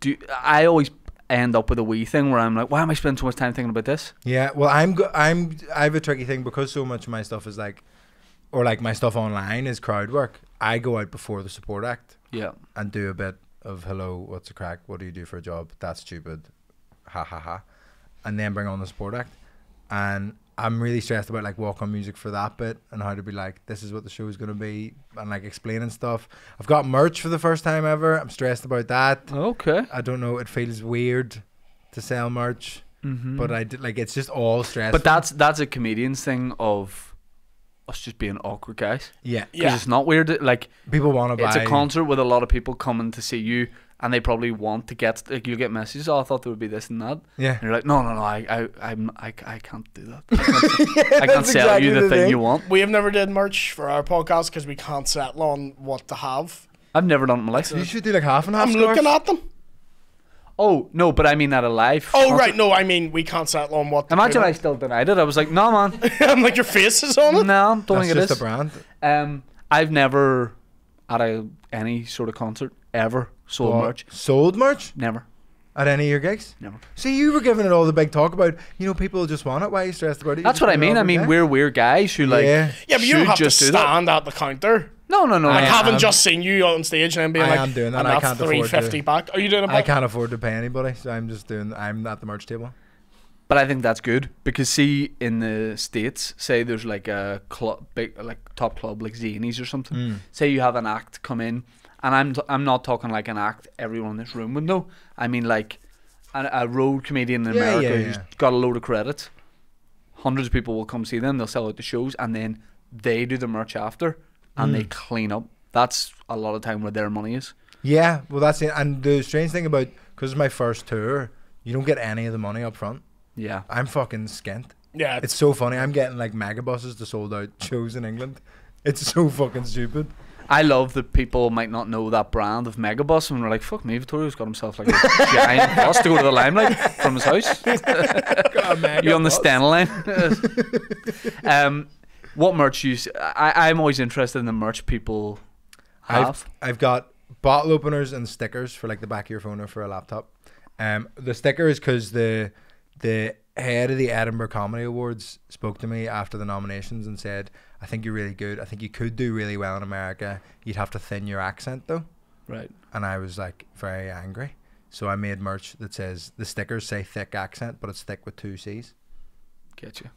do I always end up with a wee thing where I'm like, why am I spending so much time thinking about this? Yeah, well, I'm go- I'm I have a tricky thing because so much of my stuff is like, or like my stuff online is crowd work. I go out before the support act Yeah. and do a bit of hello, what's the crack? What do you do for a job? That's stupid, ha ha ha, and then bring on the support act. And I'm really stressed about like walk on music for that bit and how to be like, this is what the show is gonna be and like explaining stuff. I've got merch for the first time ever. I'm stressed about that. Okay. I don't know. It feels weird to sell merch, Mm-hmm. but I did like it's just all stress. But that's that's a comedian's thing of us just being awkward guys. yeah, Because Yeah. it's not weird. Like people want to buy. it's a concert with a lot of people coming to see you, and they probably want to get like you get messages. Oh, I thought there would be this and that. Yeah, And you're like, no, no, no, I, I, I'm, I, I can't do that. I can't, I can't That's sell you the, the thing, thing. you want. We have never did merch for our podcast because we can't settle on what to have. I've never done it in my life. you should do like half and half. I'm scarves. looking at them. Oh no, but I mean at a live. Oh concert. right, no, I mean we can't settle on what. To Imagine I still denied it. I was like, no, man. I'm like your face is on it. no, don't That's think it just a brand. Um, I've never at a any sort of concert ever sold What? merch. Sold merch Never, at any of your gigs. never. See, you were giving it all the big talk about. You know, people just want it. Why are you stressed about it? You That's just what I do it mean. all I the mean, time. we're weird guys who like. yeah. Yeah, but you don't have to just do that. stand at the counter. No, no, no. Like I having am- just seen you on stage and then being like, I like, am doing that. and I that's can't afford three to- fifty back. Are you doing a I back? can't afford to pay anybody, so I'm just doing. I'm at the merch table. But I think that's good because see in the states, say there's like a club, big like top club like Zanies or something. Mm. Say you have an act come in, and I'm t- I'm not talking like an act everyone in this room would know. I mean like a, a road comedian in Yeah, America yeah, who's yeah. got a load of credits. Hundreds of people will come see them. They'll sell out the shows, and then they do the merch after, and they Mm. clean up. That's a lot of time where their money is. Yeah, well, that's it. And the strange thing about because it's my first tour, you don't get any of the money up front. Yeah. I'm fucking skint. Yeah, It's so funny. I'm getting like mega buses to sold out shows in England It's so fucking stupid. I love that people might not know that brand of megabus and we're like, fuck me, Vittorio's got himself like a giant bus to go to the limelight from his house. you on the Stena line? um, what merch you? I'm always interested in the merch people have. I've I've got bottle openers and stickers for like the back of your phone or for a laptop. Um, the sticker is because the the head of the Edinburgh Comedy Awards spoke to me after the nominations and said, "I think you're really good. I think you could do really well in America. You'd have to thin your accent though." right. And I was like very angry, so I made merch that says the stickers say thick accent, but it's thick with two C's. Get you.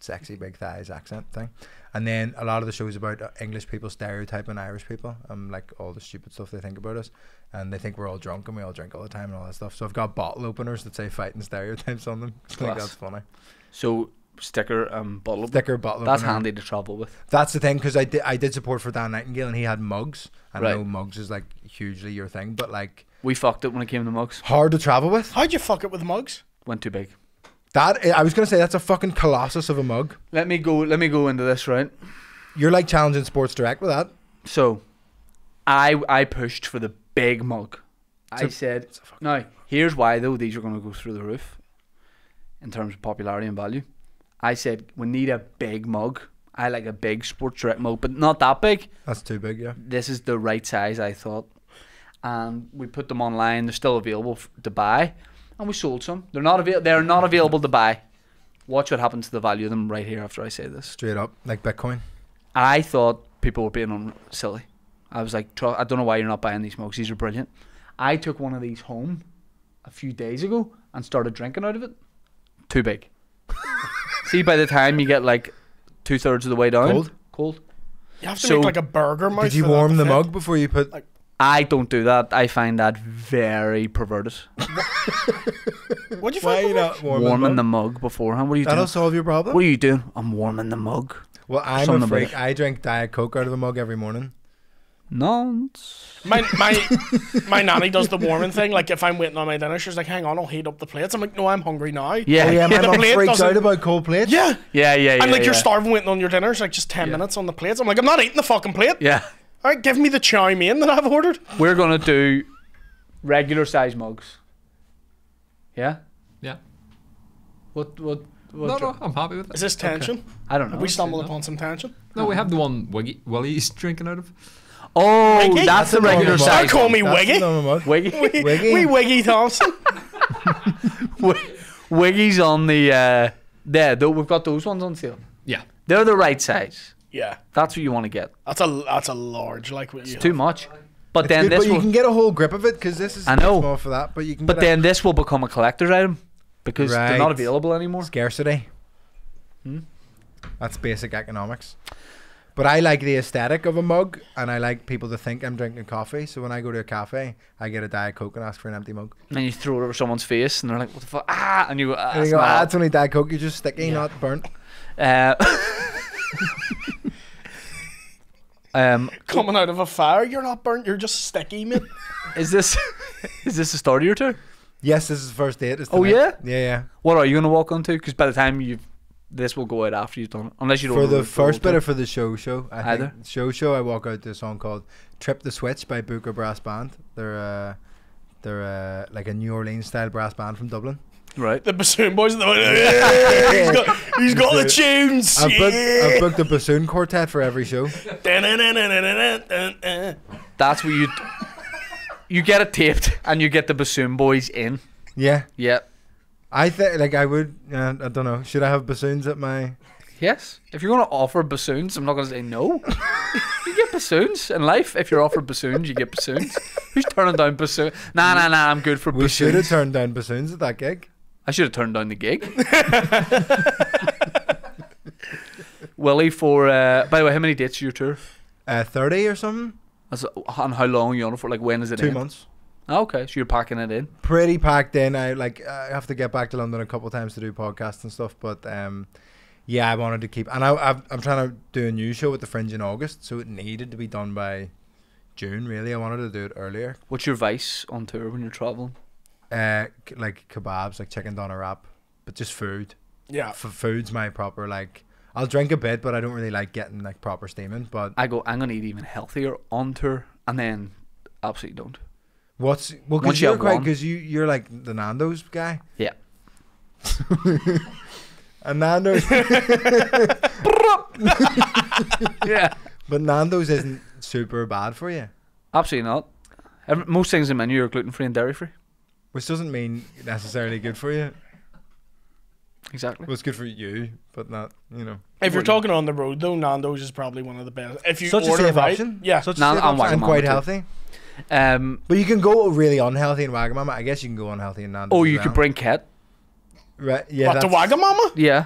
sexy big thighs accent thing. And then a lot of the shows about uh, English people stereotyping Irish people and like all the stupid stuff they think about us. And they think we're all drunk and we all drink all the time and all that stuff. So I've got bottle openers that say fighting stereotypes on them. I think that's funny. So sticker and bottle. Sticker bottle That's opener. handy to travel with. That's the thing because I did I did support for Dan Nightingale and he had mugs. I Right. know mugs is like hugely your thing, but like We fucked it when it came to mugs. hard to travel with. How'd you fuck it with mugs? Went too big. That I was gonna say that's a fucking colossus of a mug. Let me go. Let me go into this right. You're like challenging Sports Direct with that. So, I I pushed for the big mug. I a- said, now here's why though these are going to go through the roof, in terms of popularity and value. I said we need a big mug. I like a big sports drink mug, but not that big. That's too big, yeah. This is the right size, I thought. And we put them online. They're still available to buy, and we sold some. They're not avail- They're not available to buy. Watch what happens to the value of them right here after I say this. Straight up, like Bitcoin. I thought people were being un- silly. I was like, "Tru- I don't know why you're not buying these mugs. These are brilliant. I took one of these home a few days ago and started drinking out of it. Too big. See, by the time you get like two thirds of the way down, Cold? cold. You have to So- make like a burger mouth. Did you warm the fit. mug before you put? Like- I don't do that. I find that very perverted. What'd you Why find? are you not warming, Warming the the mug? mug beforehand. What are you That'll doing? solve your problem. What are you doing? I'm warming the mug. well, I'm a something about freak. I drink Diet Coke out of a mug every morning. Nonce. My my my nanny does the warming thing. Like if I'm waiting on my dinner, she's like, "Hang on, I'll heat up the plates." I'm like, "No, I'm hungry now." Yeah, Oh yeah, my The plate freaks doesn't- out about cold plates. Yeah. yeah, yeah, yeah. And like you're yeah. starving waiting on your dinner. It's like just ten Yeah. minutes on the plates. I'm like, I'm not eating the fucking plate. Yeah. All right, give me the chow mein that I've ordered. We're gonna do regular size mugs. Yeah. Yeah. What? What? what No, dr- no, I'm happy with it. Is this tension? I don't know. Have we stumbled upon some tension? No, we have the one Wiggy, Willie's drinking out of. Oh, Wiggy? that's the a regular mug. size. Don't call me That's Wiggy. the normal. Wiggy. Wiggy. Wee Wiggy Thompson. Wi- Wiggy's on the. Uh, there, though we've got those ones on sale. Yeah. They're the right size. yeah, That's what you want to get. that's a that's a large like what you. Too much. But It's then good, this but you will. can get a whole grip of it because this is I know. small for that. But you can. But get a- then this will become a collector's item because they're not available anymore. scarcity. Hmm? That's basic economics. But I like the aesthetic of a mug, and I like people to think I'm drinking coffee. So when I go to a cafe, I get a diet coke and ask for an empty mug. And you throw it over someone's face, and they're like, "What the fuck?" Ah, and you go, ah, And it's you go, not ah, it's only diet coke. You're just sticky, Yeah. not burnt. Uh, um, coming out of a fire. You're not burnt. You're just sticky, mate. is this is this the start of your tour? Yes, this is the first date. It's Oh, tonight. Yeah, yeah. What are you going to walk on to? Because by the time you, this will go out after you've done it, unless you don't. For the the first bit whole or for the show show? I Either. think show show. I walk out to a song called "Trip the Switch" by Booka Brass Band. They're uh, they're uh, like a New Orleans style brass band from Dublin. right. The bassoon boys. The, yeah, he's got he's got the tunes. I've booked, I've booked a bassoon quartet for every show. That's what you. You get it taped, and you get the bassoon boys in. Yeah, Yeah. I think like I would. Uh, I don't know. Should I have bassoons at my? Yes. If you're going to offer bassoons, I'm not going to say no. you get bassoons in life. If you're offered bassoons, you get bassoons. Who's turning down bassoon? Nah, nah, nah. I'm good for bassoons. We should have turned down bassoons at that gig. I should have turned down the gig. Willie, for uh, by the way, how many dates are your tour? Uh, Thirty or something. That's, and how long are you on it for? Like when is it? Two in? months. Oh, okay, so you're packing it in. Pretty packed in. I like. I have to get back to London a couple of times to do podcasts and stuff. But um, yeah, I wanted to keep. And I, I've, I'm trying to do a new show with the Fringe in August, so it needed to be done by June. Really, I wanted to do it earlier. What's your vice on tour when you're traveling? Uh, like kebabs, like chicken doner wrap, but just food. Yeah. F- food's my proper like. I'll drink a bit, but I don't really like getting like proper steaming. But I go, I'm gonna eat even healthier on tour, and then absolutely don't. What's well Once because you you're have quite because you you're like the Nando's guy. Yeah. And Nando's, Yeah. but Nando's isn't super bad for you, Absolutely not. Every, most things in the menu are gluten free and dairy free. which doesn't mean necessarily good for you. Exactly. Well, it's good for you, but not you know. If you're talking on the road though, Nando's is probably one of the best. If you Such a order safe right, option. yeah. such a Nan- safe and option and Wagamama quite too. Healthy. Um. But you can go really unhealthy in Wagamama. I guess you can go unhealthy in Nando's. Oh, you could bring Ket. right. Yeah, what the that's- Wagamama? Yeah.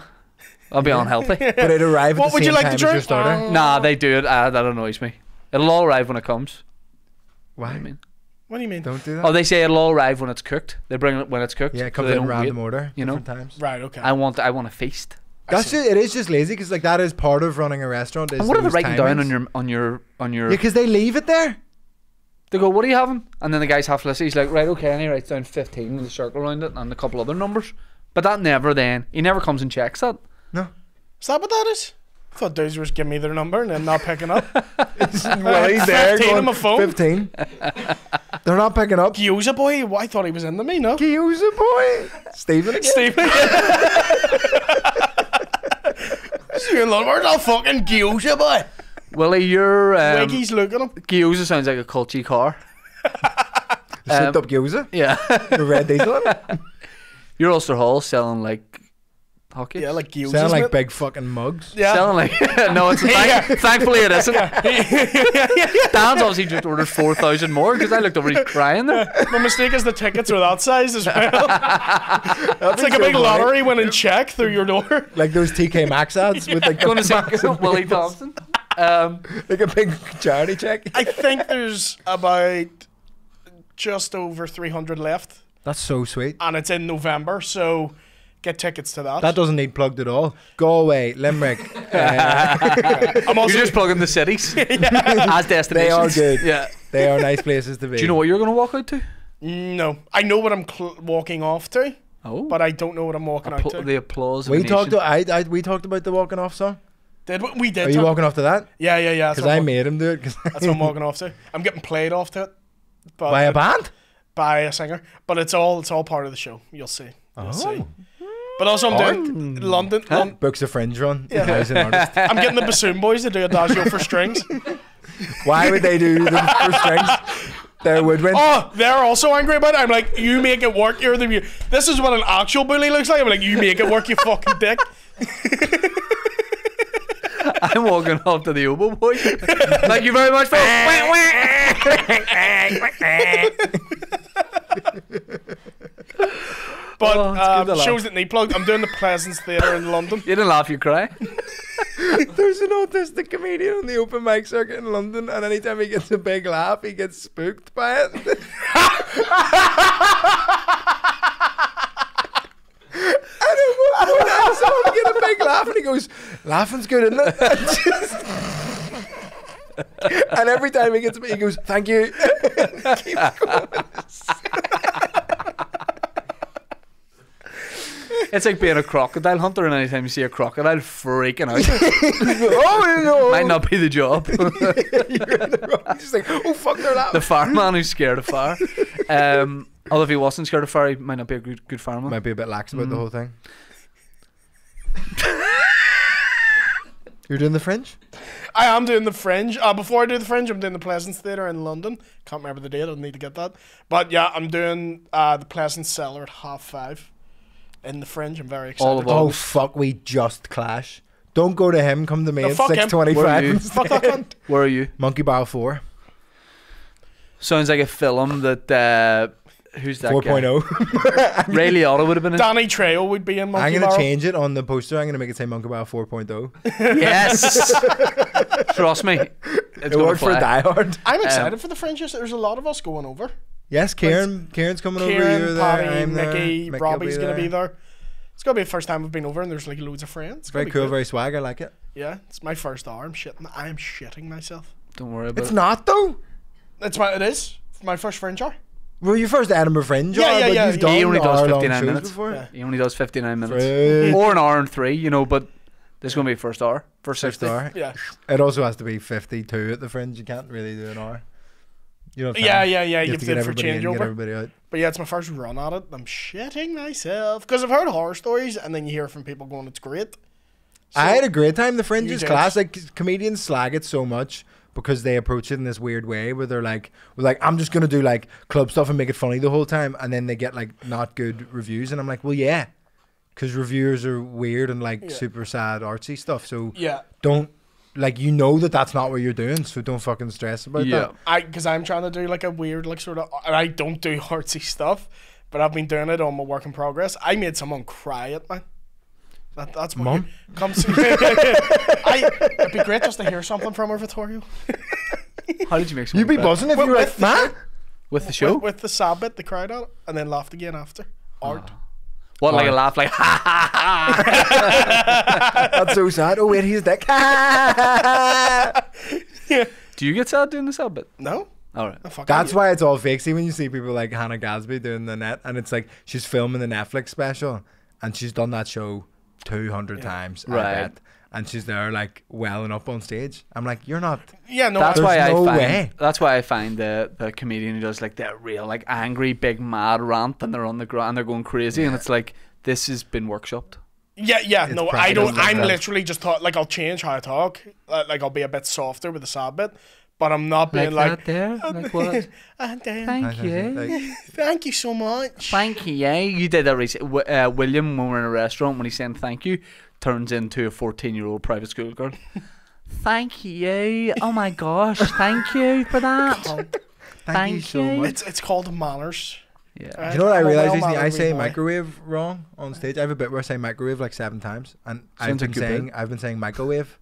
I'll be unhealthy. But it arrive at What the would you like to as your drink? starter. Um, nah, they do it. Uh, that annoys me. It'll all arrive when it comes. Why? I mean, What do you mean? Don't do that. oh, they say it'll all arrive when it's cooked. They bring it when it's cooked. yeah, so it comes they in don't random wait. order. you know? different times. Right. Okay. I want. I want a feast. That's see. just, it is just lazy because like that is part of running a restaurant. Is And what are they those writing down timings. on your on your on your? Yeah, because they leave it there. They go, "What are you having?" And then the guy's half listening. He's like, "Right, okay." And he writes down fifteen with a circle around it and a couple other numbers. But that never then he never comes and checks that. No. Is that what that is? I thought dudes was giving me their number and then not picking up. well, he's there. 15 on going, my phone. Fifteen. They're not picking up. Gyoza boy, Well, I thought he was in the me, no? Gyoza boy, Stephen. Again. Stephen. See in London, where's that fucking Gyoza boy? Willie, your um, Wiggy's looking at him. Gyoza sounds like a culty car. The souped Um, up gyoza. Yeah, The red diesel. on it. your Ulster Hall selling like hockey. Yeah, like Gyoza. Sound like big fucking mugs. Yeah. Selling like no, it's thank, thankfully it isn't. Dan's obviously just ordered four thousand more because I looked over, he's crying there. My mistake is the tickets are that size as well. it's like a big funny. lottery winning check through your door. Like those TK Maxx ads with like, Going to see Willie Thompson. Um, like a big charity check. I think there's about just over 300 left, That's so sweet. and it's in November, so get tickets to that. That doesn't need plugged at all. Galway, Limerick. uh, I'm you're also just plugging the cities as destinations. They are good. Yeah. they are nice places to be. Do you know what you're going to walk out to? no. I know what I'm cl- walking off to, Oh, but I don't know what I'm walking out Appl- to. the applause. Of we a talked. nation. I, I we talked about the walking off song. Did we? We did. Are you talk- walking off to that? Yeah, yeah, yeah. Because I I'm, made him do it. 'cause- that's what I'm walking off to. I'm getting played off to it. But by a band. by a singer, but it's all it's all part of the show. You'll see. You'll oh. see. Oh. But also, I'm oh. doing hmm. London. Lon- Books a fringe run. Yeah. Yeah. As an artist. I'm getting the bassoon boys to do a Adagio for strings. Why would they do the first strings? They're woodwind. Oh, they're also angry about it. I'm like, you make it work. You're the. This is what an actual bully looks like. I'm like, you make it work, you fucking dick. I'm walking off to the oboe boy. Thank you very much, Phil. But Oh, it's good um, laugh. shows that need plugged. I'm doing the Pleasance Theatre in London. you didn't laugh, you cry. There's an autistic comedian on the open mic circuit in London, and anytime he gets a big laugh, he gets spooked by it. And at one point I saw him get a big laugh, and he goes, "Laughing's good, isn't it?" And, every time he gets, bit, he goes, "Thank you." Keeps going. It's like being a crocodile hunter, and anytime you see a crocodile freaking out, oh no! might not be the job. You're in the wrong- He's just like, "Oh fuck, they're laughing." the fireman who's scared of fire. Um, although if he wasn't scared of fire, he might not be a good good fireman. Might be a bit lax about the Mm. whole thing. You're doing the Fringe? I am doing the Fringe. Uh, before I do the Fringe, I'm doing the Pleasance Theatre in London. Can't remember the date. I'll need to get that. But yeah, I'm doing uh, the Pleasance Cellar at half five in the Fringe. I'm very excited. All of Oh fuck, we just clash. Don't go to him. Come to me No, at fuck him. six twenty-five. Where are you? Fuck that cunt. Where are you? Monkey Bar Four. Sounds like a film that. Uh, who's that? Four guy? point oh. Ray Liotta would have been in. Danny Trejo would be in Monkey I'm gonna Bar. change it on the poster. I'm gonna make it say Monkey Bar 4.0. Yes. Trust me. It's It worked for fly. Die Hard. I'm excited for the Fringe. There's a lot of us going over. Yes, Kieran. Kieran's coming over. You're Kieran, there. I'm there. Mickey, Mickey Robbie's gonna there. be there. It's gonna be the first time we've been over, and there's like loads of friends. It's Very cool. good. Very swag. I like it. Yeah, it's my first hour. I'm shitting. I am shitting myself. Don't worry about It's it. It's not though. That's what it is. It's my first Fringe hour. Well, your first Edinburgh Fringe. Yeah, yeah, yeah. You've He only does 59 minutes. before. Yeah. He only does 59 minutes. Fringe. Or an hour and three, you know, but This is gonna be first hour, first First sixty. hour. Yeah. It also has to be 52 at the fringe. You can't really do an hour. You know. Yeah, yeah, yeah. You You have to did get for changeover. everybody out. But yeah, it's my first run at it. I'm shitting myself because I've heard horror stories, and then you hear from people going, "It's great." I had a great time. The Fringe is did. class. Like comedians slag it so much because they approach it in this weird way where they're like, "We're like, I'm just gonna do like club stuff and make it funny the whole time," and then they get like not good reviews, and I'm like, "Well, yeah, because reviewers are weird and like Yeah. super sad artsy stuff. So Yeah, don't like you know that that's not what you're doing. So don't fucking stress about Yeah. that. I because I'm trying to do like a weird like sort of, and I don't do artsy stuff, but I've been doing it on my work in progress. I made someone cry at man. That, that's what Mum? you- comes. I, it'd be great just to hear something from her, Vittorio. How did you make? You'd be someone buzzing if With- you were with like, the man. with the show. With, with the sad bit, they cried out, and then laughed again after. Art. Ah. What like a laugh like ha ha ha. That's so sad. Oh wait, he's dick. Do you get sad doing this bit? No, All right. Oh, That's why it's all fake. See, when you see people like Hannah Gadsby doing the net, and it's like she's filming the Netflix special, and she's done that show two hundred times, I Right. bet. And she's there like welling up on stage. I'm like, you're not. Yeah, no, That's why There's I find way. that's why I find the the comedian who does like that real like angry big mad rant and they're on the ground and they're going crazy and it's like this has been workshopped. Yeah, yeah. It's no, I don't. like I'm that. literally just talk, like I'll change how I talk. Uh, like I'll be a bit softer with the sad bit, but I'm not being like. there, like what? "Ah, damn, Thank you. Thank you so much. Thank you. Yeah, you did that recently. Uh, William, when we we're in a restaurant, when he's saying thank you, turns into a 14 year old private school girl. thank you. Oh my gosh. Thank you for that. Cunt. thank, you so you. much. It's it's called manners. Yeah. Uh, Do you know what I I'm realized recently? I say wee boy. microwave wrong on stage. I have a bit where I say microwave like seven times, and I've been like saying did. I've been saying microwave.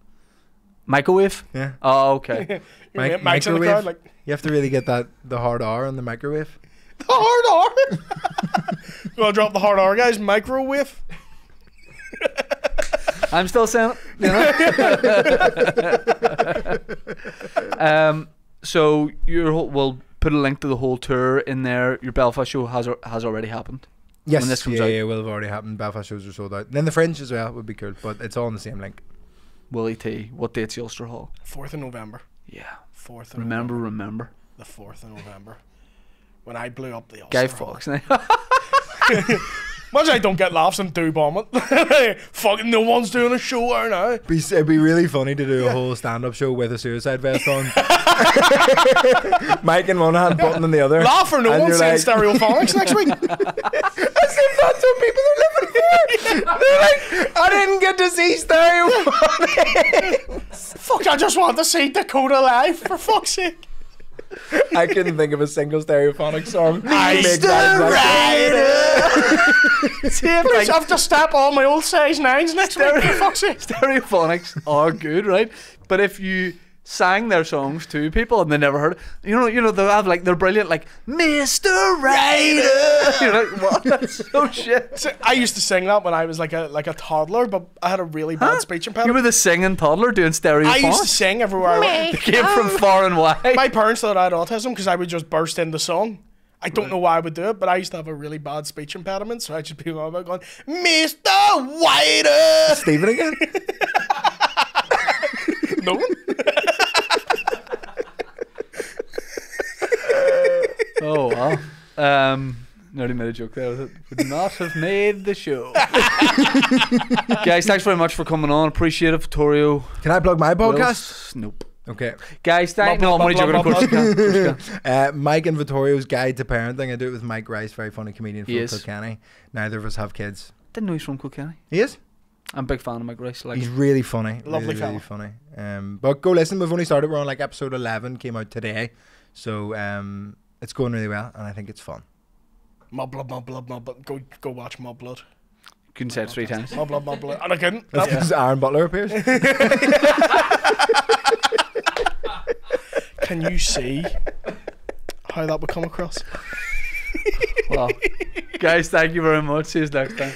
Microwave? Yeah, Oh, okay. Your Mic- mate Mike's in the microwave. crowd like you have to really get that the hard R on the microwave. the hard R. you want to drop the hard R, guys? Microwave. I'm still saying it. You know? um, so your whole, we'll put a link to the whole tour in there. Your Belfast show has has already happened. Yes, When this comes yeah, out. yeah, will have already happened. Belfast shows are sold out. And then the Fringe as well would be cool, but it's all on the same link. Willie T. What date's the Ulster Hall? Fourth of November. Yeah. Fourth. Of Remember, November. remember. the fourth of November when I blew up the Ulster Guy Hall. Fawkes. Imagine I don't get laughs and do bomb it. Fucking no one's doing a show right now. It'd be, it'd be really funny to do a whole stand-up show with a suicide vest on. Mike in one hand, button in the other. Laugh or no And one's saying like- stereophonics next week. As if that's what people are living for. They're like, I didn't get to see stereo. Fuck, I just want to see Dakota live, for fuck's sake. I couldn't think of a single stereophonic song. to I make that exact- See if, Please, I have to step all my old size nines next week, fuck's sake. stereophonics are good, right? But if you sang their songs to people and they never heard it, you know, you know, they have like they're brilliant, like Mr. Writer. You're like, what? That's so shit. So, I used to sing that when I was like a like a toddler, but I had a really bad speech impediment. You were the singing toddler doing stereo. I used to sing everywhere I went. They came from oh. far and wide. My parents thought I had autism because I would just burst into song. I don't know why I would do it, but I used to have a really bad speech impediment, so I'd just be going about going, Mr. Whiter! Stephen again? no one? Oh wow. Um, nearly made a joke there. Would not have made the show. Guys, thanks very much for coming on. Appreciate it, Vittorio. Can I plug my podcast? Wills. Nope. Okay. Guys, thank Blah, no, I'm blah, only blah, joking. Of blah, course you can. Of course you can. Uh, Mike and Vittorio's Guide to Parenting. I do it with Mike Rice, very funny comedian from is. Kilkenny. Neither of us have kids. Didn't know he's from Kilkenny. He is? I'm a big fan of Mike Rice. Like, He's really funny. Lovely really, really funny. Um, but go listen. We've only started. We're on like episode 11, came out today. So um, it's going really well, and I think it's fun. Mob blood, mob blood, mob blood. Go, go watch mob blood. couldn't say it three times. Mob blood, mob blood. And I couldn't. That's because Aaron Butler appears. Can you see how that would come across? Well, guys, thank you very much. See you next time.